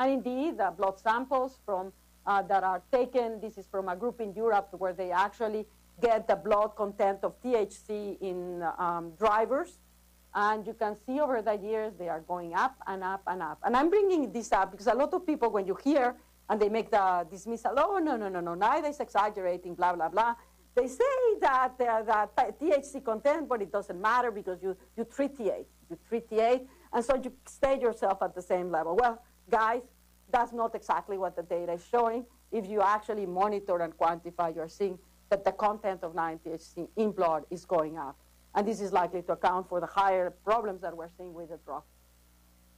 And indeed, the blood samples from uh, that are taken, this is from a group in Europe where they actually get the blood content of THC in um, drivers and you can see over the years they are going up and up and up. And I'm bringing this up because a lot of people, when you hear and they make the dismissal, oh, no, no, no, no, neither is exaggerating, blah, blah, blah. They say that uh, that THC content, but it doesn't matter because you, you titrate. You titrate, and so you stay yourself at the same level. Well, guys, that's not exactly what the data is showing. If you actually monitor and quantify, you're seeing that the content of 9-THC in blood is going up. And this is likely to account for the higher problems that we're seeing with the drug.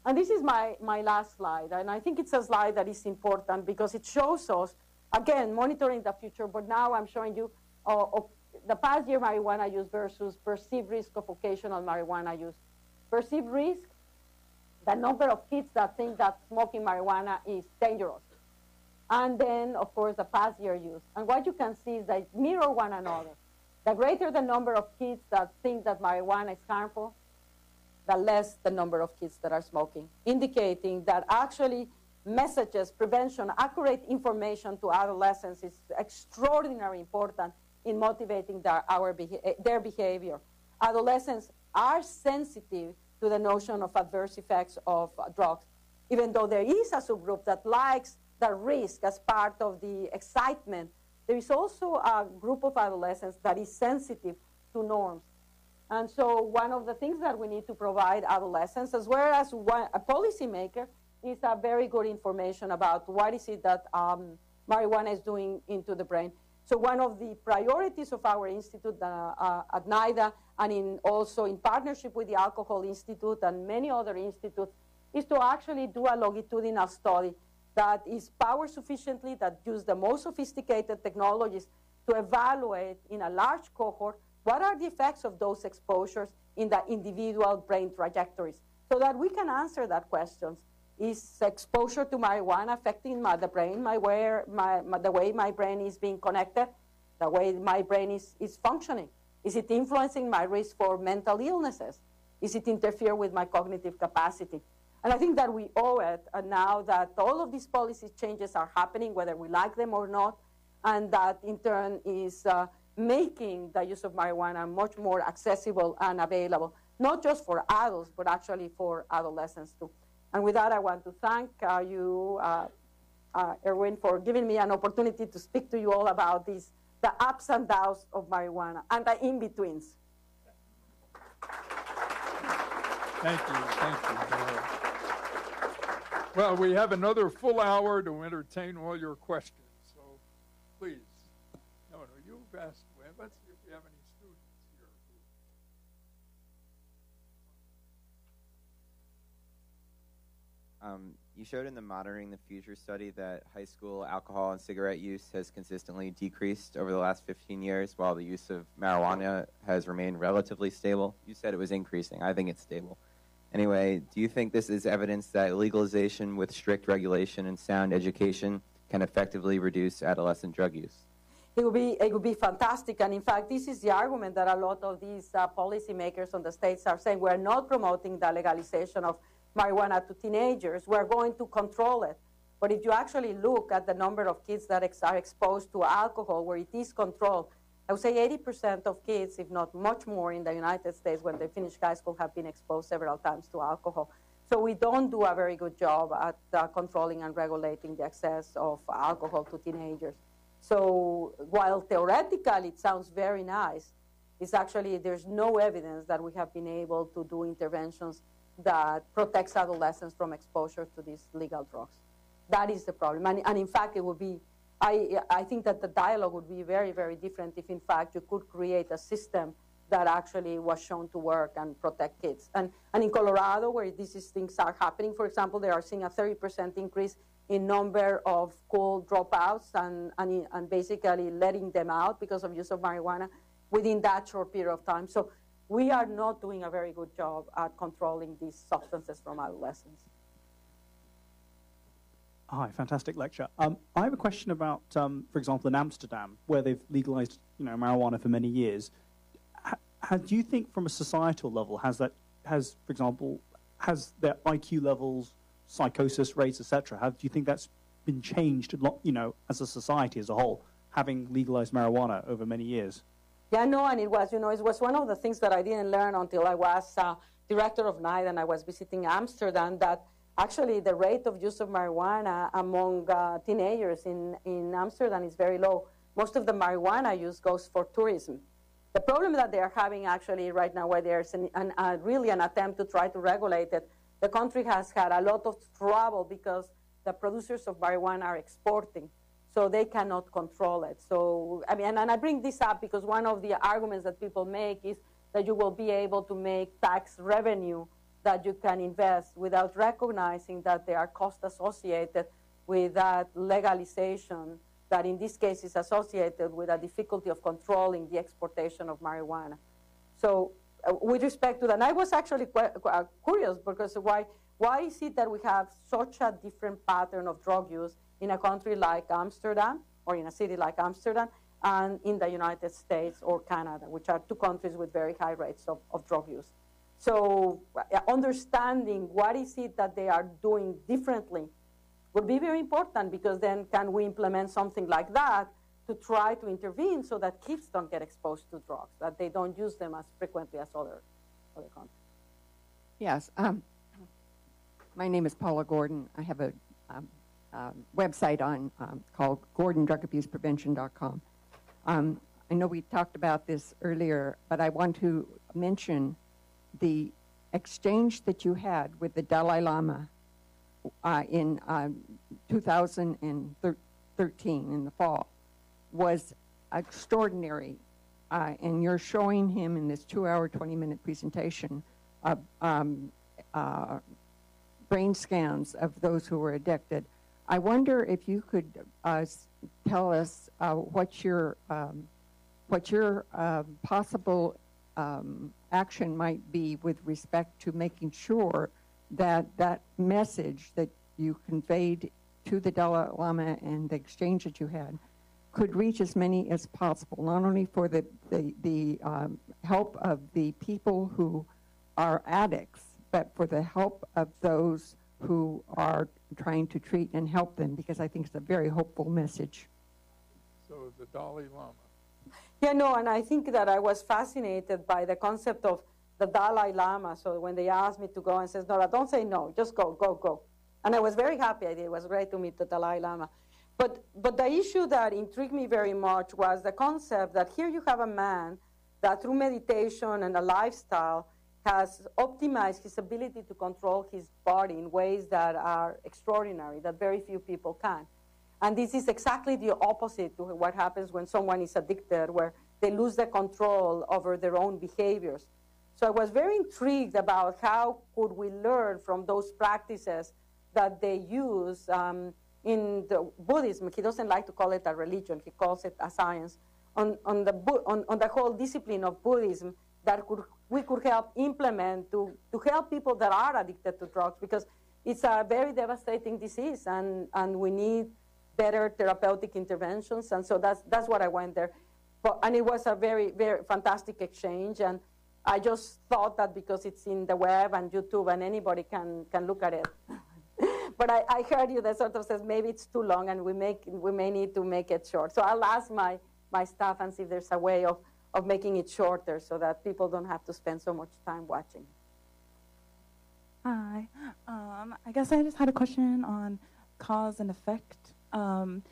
And this is my, my last slide. And I think it's a slide that is important because it shows us, again, monitoring the future, but now I'm showing you uh, the past year marijuana use versus perceived risk of occasional marijuana use. Perceived risk, the number of kids that think that smoking marijuana is dangerous. And then, of course, the past year use. And what you can see is they mirror one another. The greater the number of kids that think that marijuana is harmful, the less the number of kids that are smoking, indicating that actually messages, prevention, accurate information to adolescents is extraordinarily important in motivating their, our, their behavior. Adolescents are sensitive to the notion of adverse effects of drugs, even though there is a subgroup that likes the risk as part of the excitement there is also a group of adolescents that is sensitive to norms. And so one of the things that we need to provide adolescents, as well as one, a policymaker, is a very good information about what is it that um, marijuana is doing into the brain. So one of the priorities of our institute uh, uh, at NIDA and in also in partnership with the Alcohol Institute and many other institutes is to actually do a longitudinal study that is power sufficiently, that use the most sophisticated technologies to evaluate in a large cohort what are the effects of those exposures in the individual brain trajectories so that we can answer that question. Is exposure to marijuana affecting my, the brain, my, where, my, my, the way my brain is being connected, the way my brain is, is functioning? Is it influencing my risk for mental illnesses? Is it interfere with my cognitive capacity? And I think that we owe it uh, now that all of these policy changes are happening, whether we like them or not, and that in turn is uh, making the use of marijuana much more accessible and available, not just for adults, but actually for adolescents too. And with that, I want to thank uh, you, uh, uh, Irwin, for giving me an opportunity to speak to you all about these, the ups and downs of marijuana and the in-betweens. Thank you, thank you. Well, we have another full hour to entertain all your questions. So please. No, no, you've asked. Let's see if we have any students here. Um, you showed in the Monitoring the Future study that high school alcohol and cigarette use has consistently decreased over the last 15 years, while the use of marijuana has remained relatively stable. You said it was increasing. I think it's stable. Anyway, do you think this is evidence that legalization with strict regulation and sound education can effectively reduce adolescent drug use? It would be it would be fantastic, and in fact, this is the argument that a lot of these uh, policymakers on the states are saying. We're not promoting the legalization of marijuana to teenagers. We're going to control it. But if you actually look at the number of kids that ex- are exposed to alcohol, where it is controlled, I would say 80% of kids, if not much more, in the United States when they finish high school have been exposed several times to alcohol. So we don't do a very good job at uh, controlling and regulating the access of alcohol to teenagers. So while theoretically it sounds very nice, it's actually there's no evidence that we have been able to do interventions that protects adolescents from exposure to these legal drugs. That is the problem. And, and in fact, it would be, I, I think that the dialogue would be very, very different if, in fact, you could create a system that actually was shown to work and protect kids. And, and in Colorado, where these things are happening, for example, they are seeing a 30% increase in number of school dropouts and, and, and basically letting them out because of use of marijuana within that short period of time. So we are not doing a very good job at controlling these substances from adolescents. Hi, fantastic lecture. Um, I have a question about, um, for example, in Amsterdam, where they've legalized, you know, marijuana for many years. How, do you think, from a societal level, has that, has, for example, has their IQ levels, psychosis rates, etc. How do you think that's been changed, you know, as a society as a whole, having legalized marijuana over many years? Yeah, no, and it was, you know, it was one of the things that I didn't learn until I was uh, director of NIDA and I was visiting Amsterdam. That actually the rate of use of marijuana among uh, teenagers in, in Amsterdam is very low. Most of the marijuana use goes for tourism. The problem that they are having actually right now, where there's an, an, uh, really an attempt to try to regulate it, the country has had a lot of trouble because the producers of marijuana are exporting, so they cannot control it. So, I mean, and, and I bring this up because one of the arguments that people make is that you will be able to make tax revenue that you can invest without recognizing that there are costs associated with that legalization that in this case is associated with a difficulty of controlling the exportation of marijuana. So uh, with respect to that, I was actually uh, curious because why, why is it that we have such a different pattern of drug use in a country like Amsterdam or in a city like Amsterdam and in the United States or Canada, which are two countries with very high rates of, of drug use. So uh, understanding what is it that they are doing differently would be very important because then can we implement something like that to try to intervene so that kids don't get exposed to drugs, that they don't use them as frequently as other, other countries. Yes. Um, my name is Paula Gordon. I have a um, um, website on um, called GordonDrugAbusePrevention.com. Um, I know we talked about this earlier, but I want to mention the exchange that you had with the Dalai Lama uh, in uh, 2013 in the fall was extraordinary. Uh, and you're showing him in this two hour, 20 minute presentation um, uh, brain scans of those who were addicted. I wonder if you could uh, tell us uh, what your, um, what your um, possible um, action might be with respect to making sure that that message that you conveyed to the Dalai Lama and the exchange that you had could reach as many as possible, not only for the, the, the um, help of the people who are addicts, but for the help of those who are trying to treat and help them, because I think it's a very hopeful message. So the Dalai Lama. Yeah, no, and I think that I was fascinated by the concept of the Dalai Lama. So when they asked me to go and says, Nora, don't say no, just go, go, go. And I was very happy I did. It was great to meet the Dalai Lama. But, but the issue that intrigued me very much was the concept that here you have a man that through meditation and a lifestyle has optimized his ability to control his body in ways that are extraordinary, that very few people can. And this is exactly the opposite to what happens when someone is addicted, where they lose the control over their own behaviors. So I was very intrigued about how could we learn from those practices that they use um, in the Buddhism, he doesn't like to call it a religion, he calls it a science. On, on, the, on, on the whole discipline of Buddhism, that could, we could help implement to, to help people that are addicted to drugs because it's a very devastating disease and, and we need better therapeutic interventions. And so that's, that's what I went there. But, and it was a very, very fantastic exchange. And I just thought that because it's in the web and YouTube and anybody can, can look at it. but I, I heard you that sort of says maybe it's too long and we, make, we may need to make it short. So I'll ask my, my staff and see if there's a way of, of making it shorter so that people don't have to spend so much time watching. Hi. Um, I guess I just had a question on cause and effect. Um,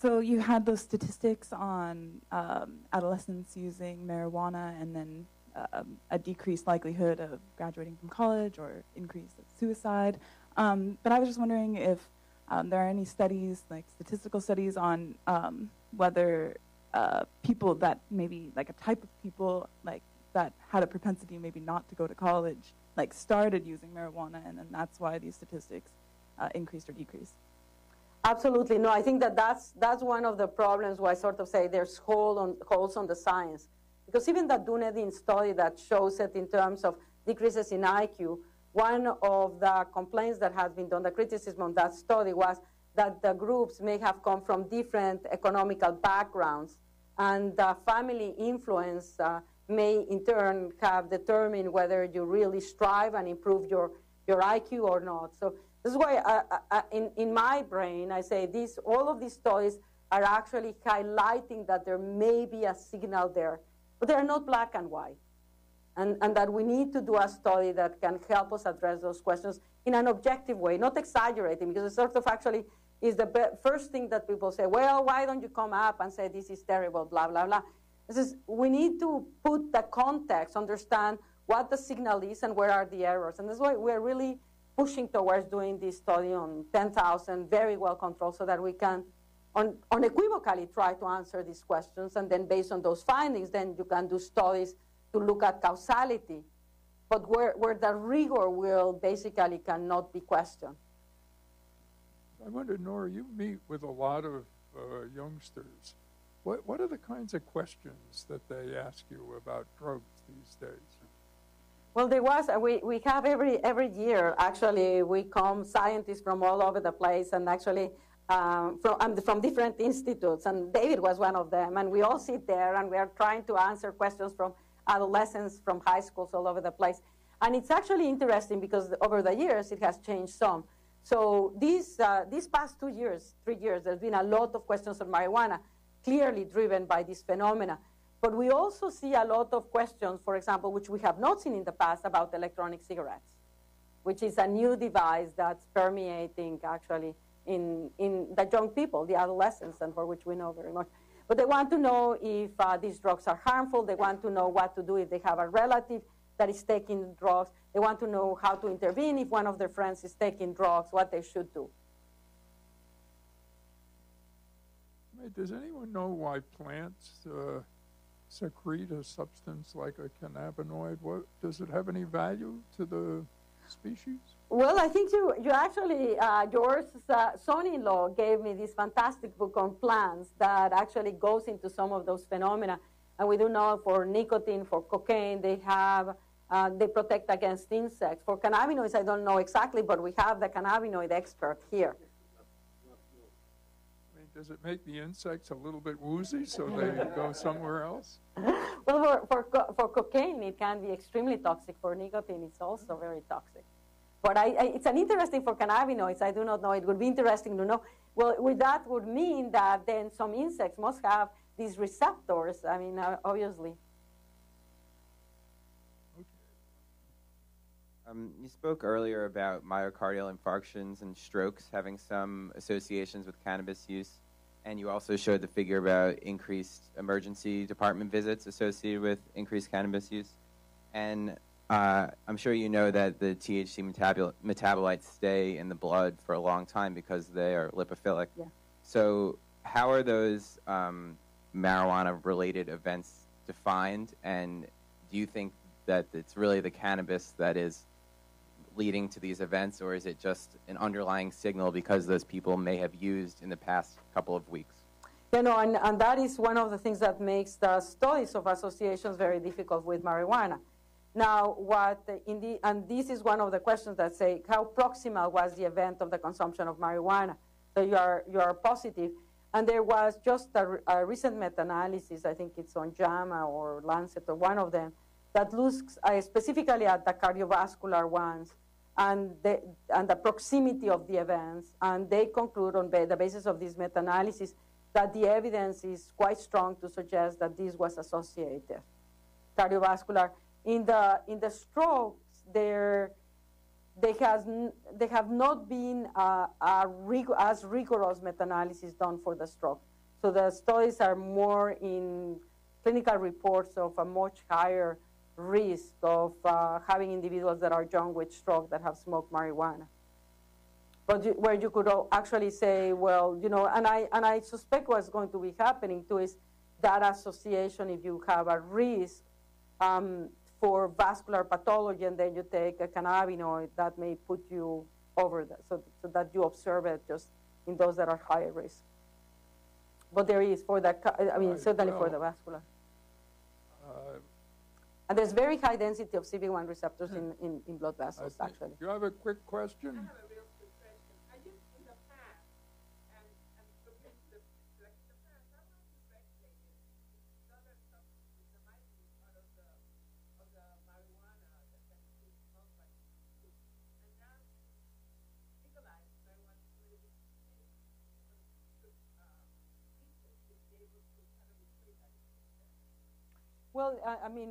so you had those statistics on um, adolescents using marijuana and then um, a decreased likelihood of graduating from college or increase of suicide. Um, but I was just wondering if um, there are any studies, like statistical studies, on um, whether uh, people that maybe like a type of people like that had a propensity maybe not to go to college, like started using marijuana, and then that's why these statistics uh, increased or decreased. Absolutely. No, I think that that's, that's one of the problems where I sort of say there's hole on, holes on the science. Because even that Dunedin study that shows it in terms of decreases in IQ, one of the complaints that has been done, the criticism on that study was that the groups may have come from different economical backgrounds, and the family influence uh, may in turn have determined whether you really strive and improve your, your IQ or not. So this is why I, I, in, in my brain I say these, all of these studies are actually highlighting that there may be a signal there, but they're not black and white. And, and that we need to do a study that can help us address those questions in an objective way, not exaggerating, because it sort of actually is the first thing that people say, well, why don't you come up and say this is terrible, blah, blah, blah. This is, we need to put the context, understand what the signal is and where are the errors. And that's why we're really pushing towards doing this study on 10,000, very well controlled, so that we can un unequivocally try to answer these questions. And then based on those findings, then you can do studies to look at causality, but where, where the rigor will basically cannot be questioned. I wonder, Nora, you meet with a lot of uh, youngsters. What, what are the kinds of questions that they ask you about drugs these days? Well, there was, uh, we, we have every, every year, actually, we come scientists from all over the place and actually um, from, from different institutes, and David was one of them, and we all sit there and we are trying to answer questions from adolescents from high schools all over the place. And it's actually interesting because over the years it has changed some. So these, uh, these past two years, three years, there's been a lot of questions on marijuana, clearly driven by this phenomena. But we also see a lot of questions, for example, which we have not seen in the past about electronic cigarettes, which is a new device that's permeating actually in, in the young people, the adolescents, and for which we know very much. But they want to know if uh, these drugs are harmful. They want to know what to do if they have a relative that is taking drugs. They want to know how to intervene if one of their friends is taking drugs, what they should do. Does anyone know why plants uh, secrete a substance like a cannabinoid? What, does it have any value to the species? Well, I think you, you actually, uh, your uh, son-in-law gave me this fantastic book on plants that actually goes into some of those phenomena. And we do know for nicotine, for cocaine, they have, uh, they protect against insects. For cannabinoids, I don't know exactly, but we have the cannabinoid expert here. I mean, does it make the insects a little bit woozy so they go somewhere else? well, for, for, for cocaine, it can be extremely toxic. For nicotine, it's also very toxic. But I, I, it's an interesting for cannabinoids. I do not know. It would be interesting to know. Well, with that would mean that then some insects must have these receptors. I mean, uh, obviously. Um, you spoke earlier about myocardial infarctions and strokes having some associations with cannabis use, and you also showed the figure about increased emergency department visits associated with increased cannabis use. And uh, I'm sure you know that the THC metabol- metabolites stay in the blood for a long time because they are lipophilic. Yeah. So, how are those um, marijuana-related events defined? And do you think that it's really the cannabis that is leading to these events, or is it just an underlying signal because those people may have used in the past couple of weeks? You know, and, and that is one of the things that makes the studies of associations very difficult with marijuana. Now, what in the, and this is one of the questions that say, how proximal was the event of the consumption of marijuana? So you are, you are positive. And there was just a, a recent meta-analysis, I think it's on JAMA or Lancet or one of them, that looks uh, specifically at the cardiovascular ones and the, and the proximity of the events. And they conclude on the basis of this meta-analysis that the evidence is quite strong to suggest that this was associated. Cardiovascular. In the, in the strokes, there, they, has they have not been uh, rig as rigorous meta-analysis done for the stroke. So the studies are more in clinical reports of a much higher risk of uh, having individuals that are young with stroke that have smoked marijuana but you, where you could actually say, well, you know, and I, and I suspect what's going to be happening too is that association if you have a risk um, for vascular pathology and then you take a cannabinoid, that may put you over that, so, so that you observe it just in those that are higher risk. But there is for that, I mean, right, certainly well, for the vascular. And there's very high density of CB1 receptors in, in, in blood vessels, actually. do You have a quick question? Well, I, I mean,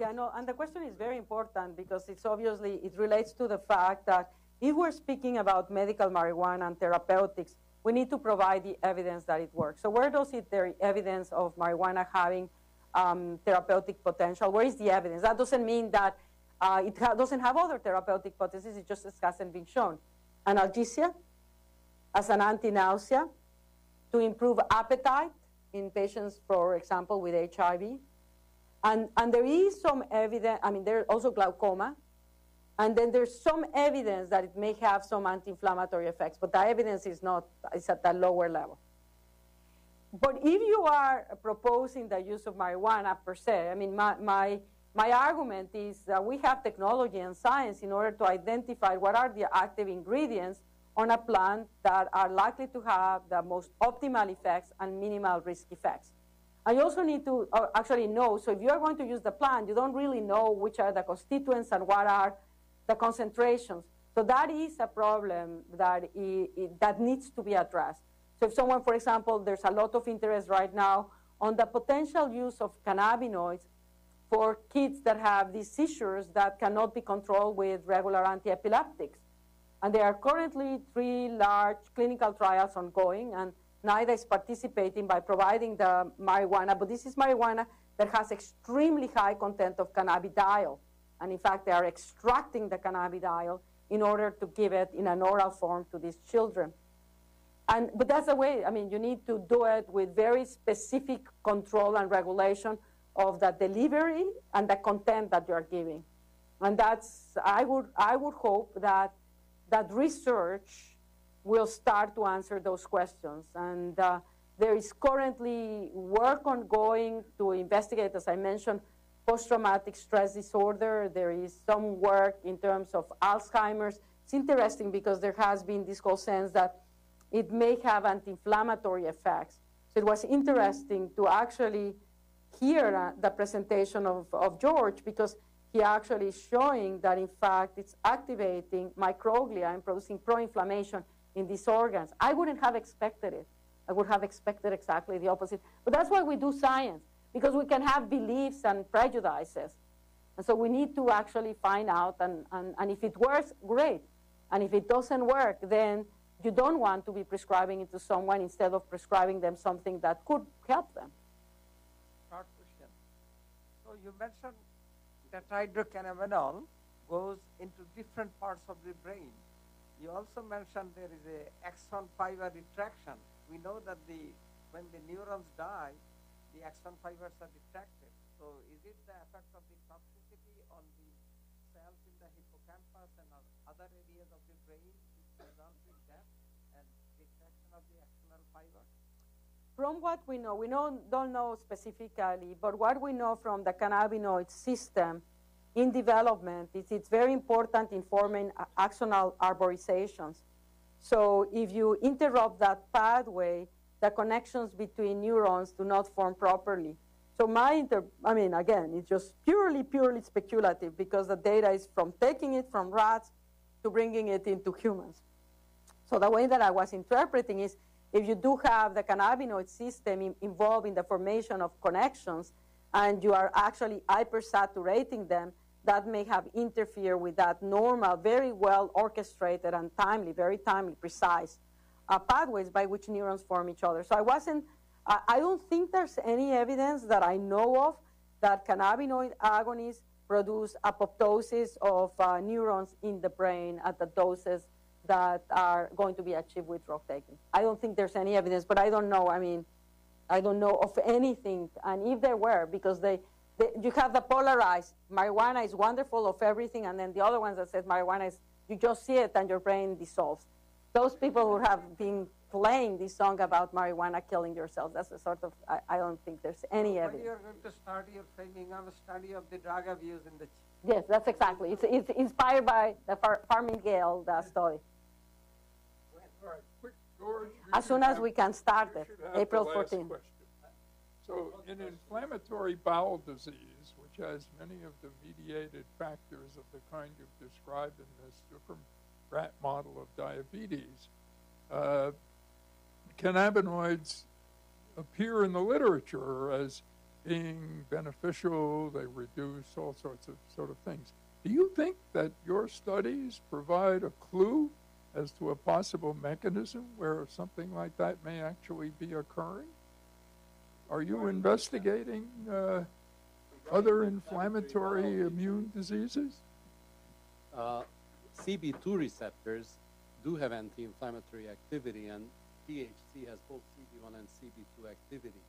yeah, no, and the question is very important because it's obviously, it relates to the fact that if we're speaking about medical marijuana and therapeutics, we need to provide the evidence that it works. So where does it, the evidence of marijuana having um, therapeutic potential? Where is the evidence? That doesn't mean that uh, it ha doesn't have other therapeutic potencies, it just hasn't been shown. Analgesia as an anti-nausea to improve appetite in patients, for example, with HIV and, and there is some evidence, I mean, there's also glaucoma, and then there's some evidence that it may have some anti-inflammatory effects, but the evidence is not, is at a lower level. But if you are proposing the use of marijuana per se, I mean, my, my, my argument is that we have technology and science in order to identify what are the active ingredients on a plant that are likely to have the most optimal effects and minimal risk effects. And you also need to actually know, so if you are going to use the plant, you don't really know which are the constituents and what are the concentrations. So that is a problem that, it, that needs to be addressed. So if someone, for example, there's a lot of interest right now on the potential use of cannabinoids for kids that have these seizures that cannot be controlled with regular antiepileptics. And there are currently three large clinical trials ongoing, and NIDA is participating by providing the marijuana, but this is marijuana that has extremely high content of cannabidiol. And in fact, they are extracting the cannabidiol in order to give it in an oral form to these children. And, but that's the way, I mean, you need to do it with very specific control and regulation of the delivery and the content that you're giving. And that's, I would, I would hope that that research will start to answer those questions. And uh, there is currently work ongoing to investigate, as I mentioned, post-traumatic stress disorder. There is some work in terms of Alzheimer's. It's interesting because there has been this whole sense that it may have anti-inflammatory effects. So it was interesting to actually hear uh, the presentation of, of George because he actually is showing that in fact it's activating microglia and producing pro-inflammation in these organs. I wouldn't have expected it. I would have expected exactly the opposite. But that's why we do science, because we can have beliefs and prejudices. And so we need to actually find out, and, and, and if it works, great. And if it doesn't work, then you don't want to be prescribing it to someone instead of prescribing them something that could help them. Short question. So you mentioned that hydrocannabinol goes into different parts of the brain. You also mentioned there is a axon fiber retraction. We know that the when the neurons die, the axon fibers are retracted. So is it the effect of the toxicity on the cells in the hippocampus and other areas of the brain which results in death and retraction of the axonal fiber? from what we know, we know, don't know specifically, but what we know from the cannabinoid system in development is it's very important in forming axonal arborizations. So if you interrupt that pathway, the connections between neurons do not form properly. So my, inter I mean, again, it's just purely, purely speculative because the data is from taking it from rats to bringing it into humans. So the way that I was interpreting is if you do have the cannabinoid system in, involved in the formation of connections and you are actually hypersaturating them, that may have interfered with that normal, very well orchestrated and timely, very timely, precise uh, pathways by which neurons form each other. So I wasn't, I, I don't think there's any evidence that I know of that cannabinoid agonists produce apoptosis of uh, neurons in the brain at the doses that are going to be achieved with drug taking. I don't think there's any evidence, but I don't know. I mean, I don't know of anything. And if there were, because they, they, you have the polarized, marijuana is wonderful of everything, and then the other ones that says marijuana is, you just see it and your brain dissolves. Those people who have been playing this song about marijuana killing yourself, that's a sort of, I, I don't think there's any When evidence. you're going to start your framing on a study of the drug abuse in the Yes, that's exactly. It's, it's inspired by the Far- Framingham the study. All right, quick, George. As soon as have- we can start it, should have the April last 14. question. So in inflammatory bowel disease, which has many of the mediated factors of the kind you've described in this different rat model of diabetes, uh, cannabinoids appear in the literature as being beneficial. They reduce all sorts of sort of things. Do you think that your studies provide a clue as to a possible mechanism where something like that may actually be occurring? Are you investigating uh, other inflammatory immune diseases? Uh, CB2 receptors do have anti-inflammatory activity, and THC has both CB1 and CB2 activity.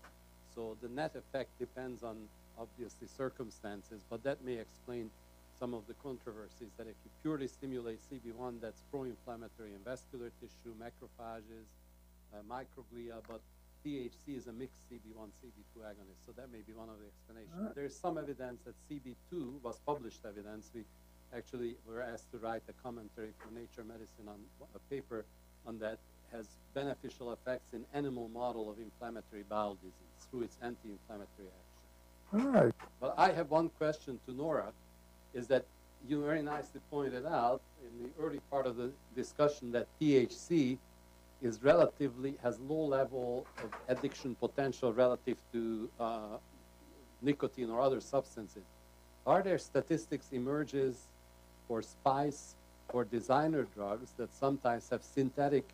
So the net effect depends on obviously circumstances, but that may explain some of the controversies that if you purely stimulate CB1, that's pro-inflammatory in vascular tissue, macrophages, uh, microglia, but THC is a mixed CB1, CB2 agonist, so that may be one of the explanations. Alright. There's some evidence that CB2 was published evidence. We actually were asked to write a commentary for Nature Medicine on a paper on that has beneficial effects in animal model of inflammatory bowel disease through its anti-inflammatory action. All right. But I have one question to Nora, is that you very nicely pointed out in the early part of the discussion that THC is relatively has low level of addiction potential relative to uh, nicotine or other substances. Are there statistics emerges for spice or designer drugs that sometimes have synthetic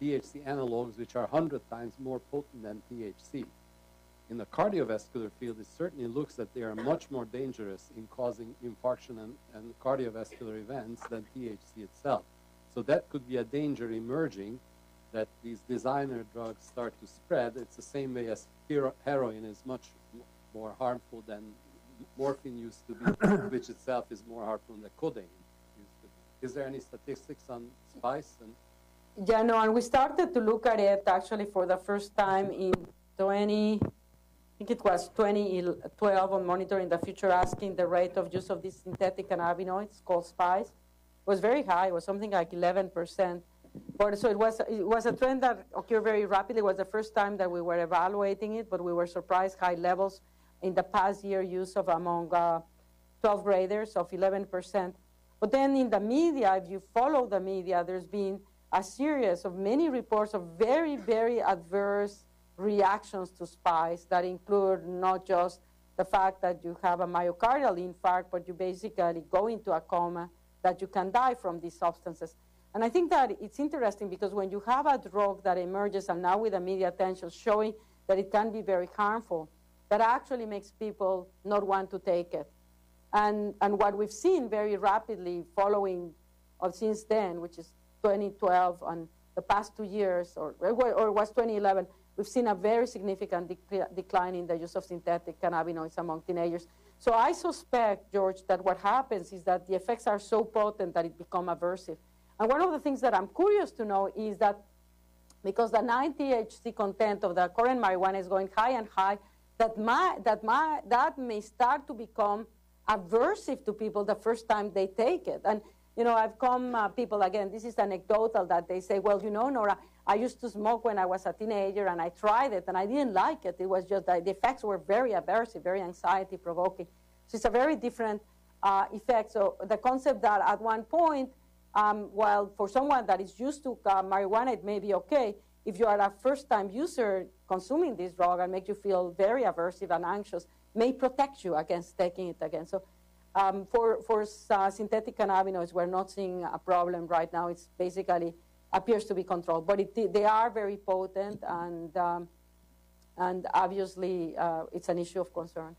THC analogs which are 100 times more potent than THC? In the cardiovascular field, it certainly looks that they are much more dangerous in causing infarction and, and cardiovascular events than THC itself. So that could be a danger emerging that these designer drugs start to spread. It's the same way as heroin is much more harmful than morphine used to be, which itself is more harmful than codeine. Is there any statistics on spice? And Yeah, no, and we started to look at it actually for the first time in 20, I think it was 2012 on Monitoring the Future, asking the rate of use of these synthetic cannabinoids called spice. It was very high, it was something like 11%. But so it was, it was a trend that occurred very rapidly. It was the first time that we were evaluating it, but we were surprised high levels in the past year use of among uh, 12 graders of 11%. But then in the media, if you follow the media, there's been a series of many reports of very, very adverse reactions to spice that include not just the fact that you have a myocardial infarct, but you basically go into a coma, that you can die from these substances. And I think that it's interesting because when you have a drug that emerges, and now with the media attention showing that it can be very harmful, that actually makes people not want to take it. And, and what we've seen very rapidly following, or since then, which is 2012 and the past two years, or, or was 2011, we've seen a very significant dec- decline in the use of synthetic cannabinoids among teenagers. So I suspect, George, that what happens is that the effects are so potent that it become aversive. And one of the things that I'm curious to know is that because the 9 THC content of the current marijuana is going high and high, that, my, that, my, that may start to become aversive to people the first time they take it. And, you know, I've come, uh, people, again, this is anecdotal that they say, well, you know, Nora, I used to smoke when I was a teenager and I tried it and I didn't like it. It was just that the effects were very aversive, very anxiety provoking. So it's a very different uh, effect. So the concept that at one point, um, while for someone that is used to uh, marijuana, it may be okay. If you are a first-time user consuming this drug and make you feel very aversive and anxious, may protect you against taking it again. So um, for, for uh, synthetic cannabinoids, we're not seeing a problem right now. It's basically appears to be controlled, but it, they are very potent, and um, and obviously uh, it's an issue of concern.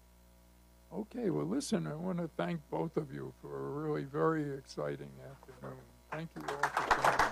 Okay, well, listen, I want to thank both of you for a really very exciting afternoon. Thank you all for coming.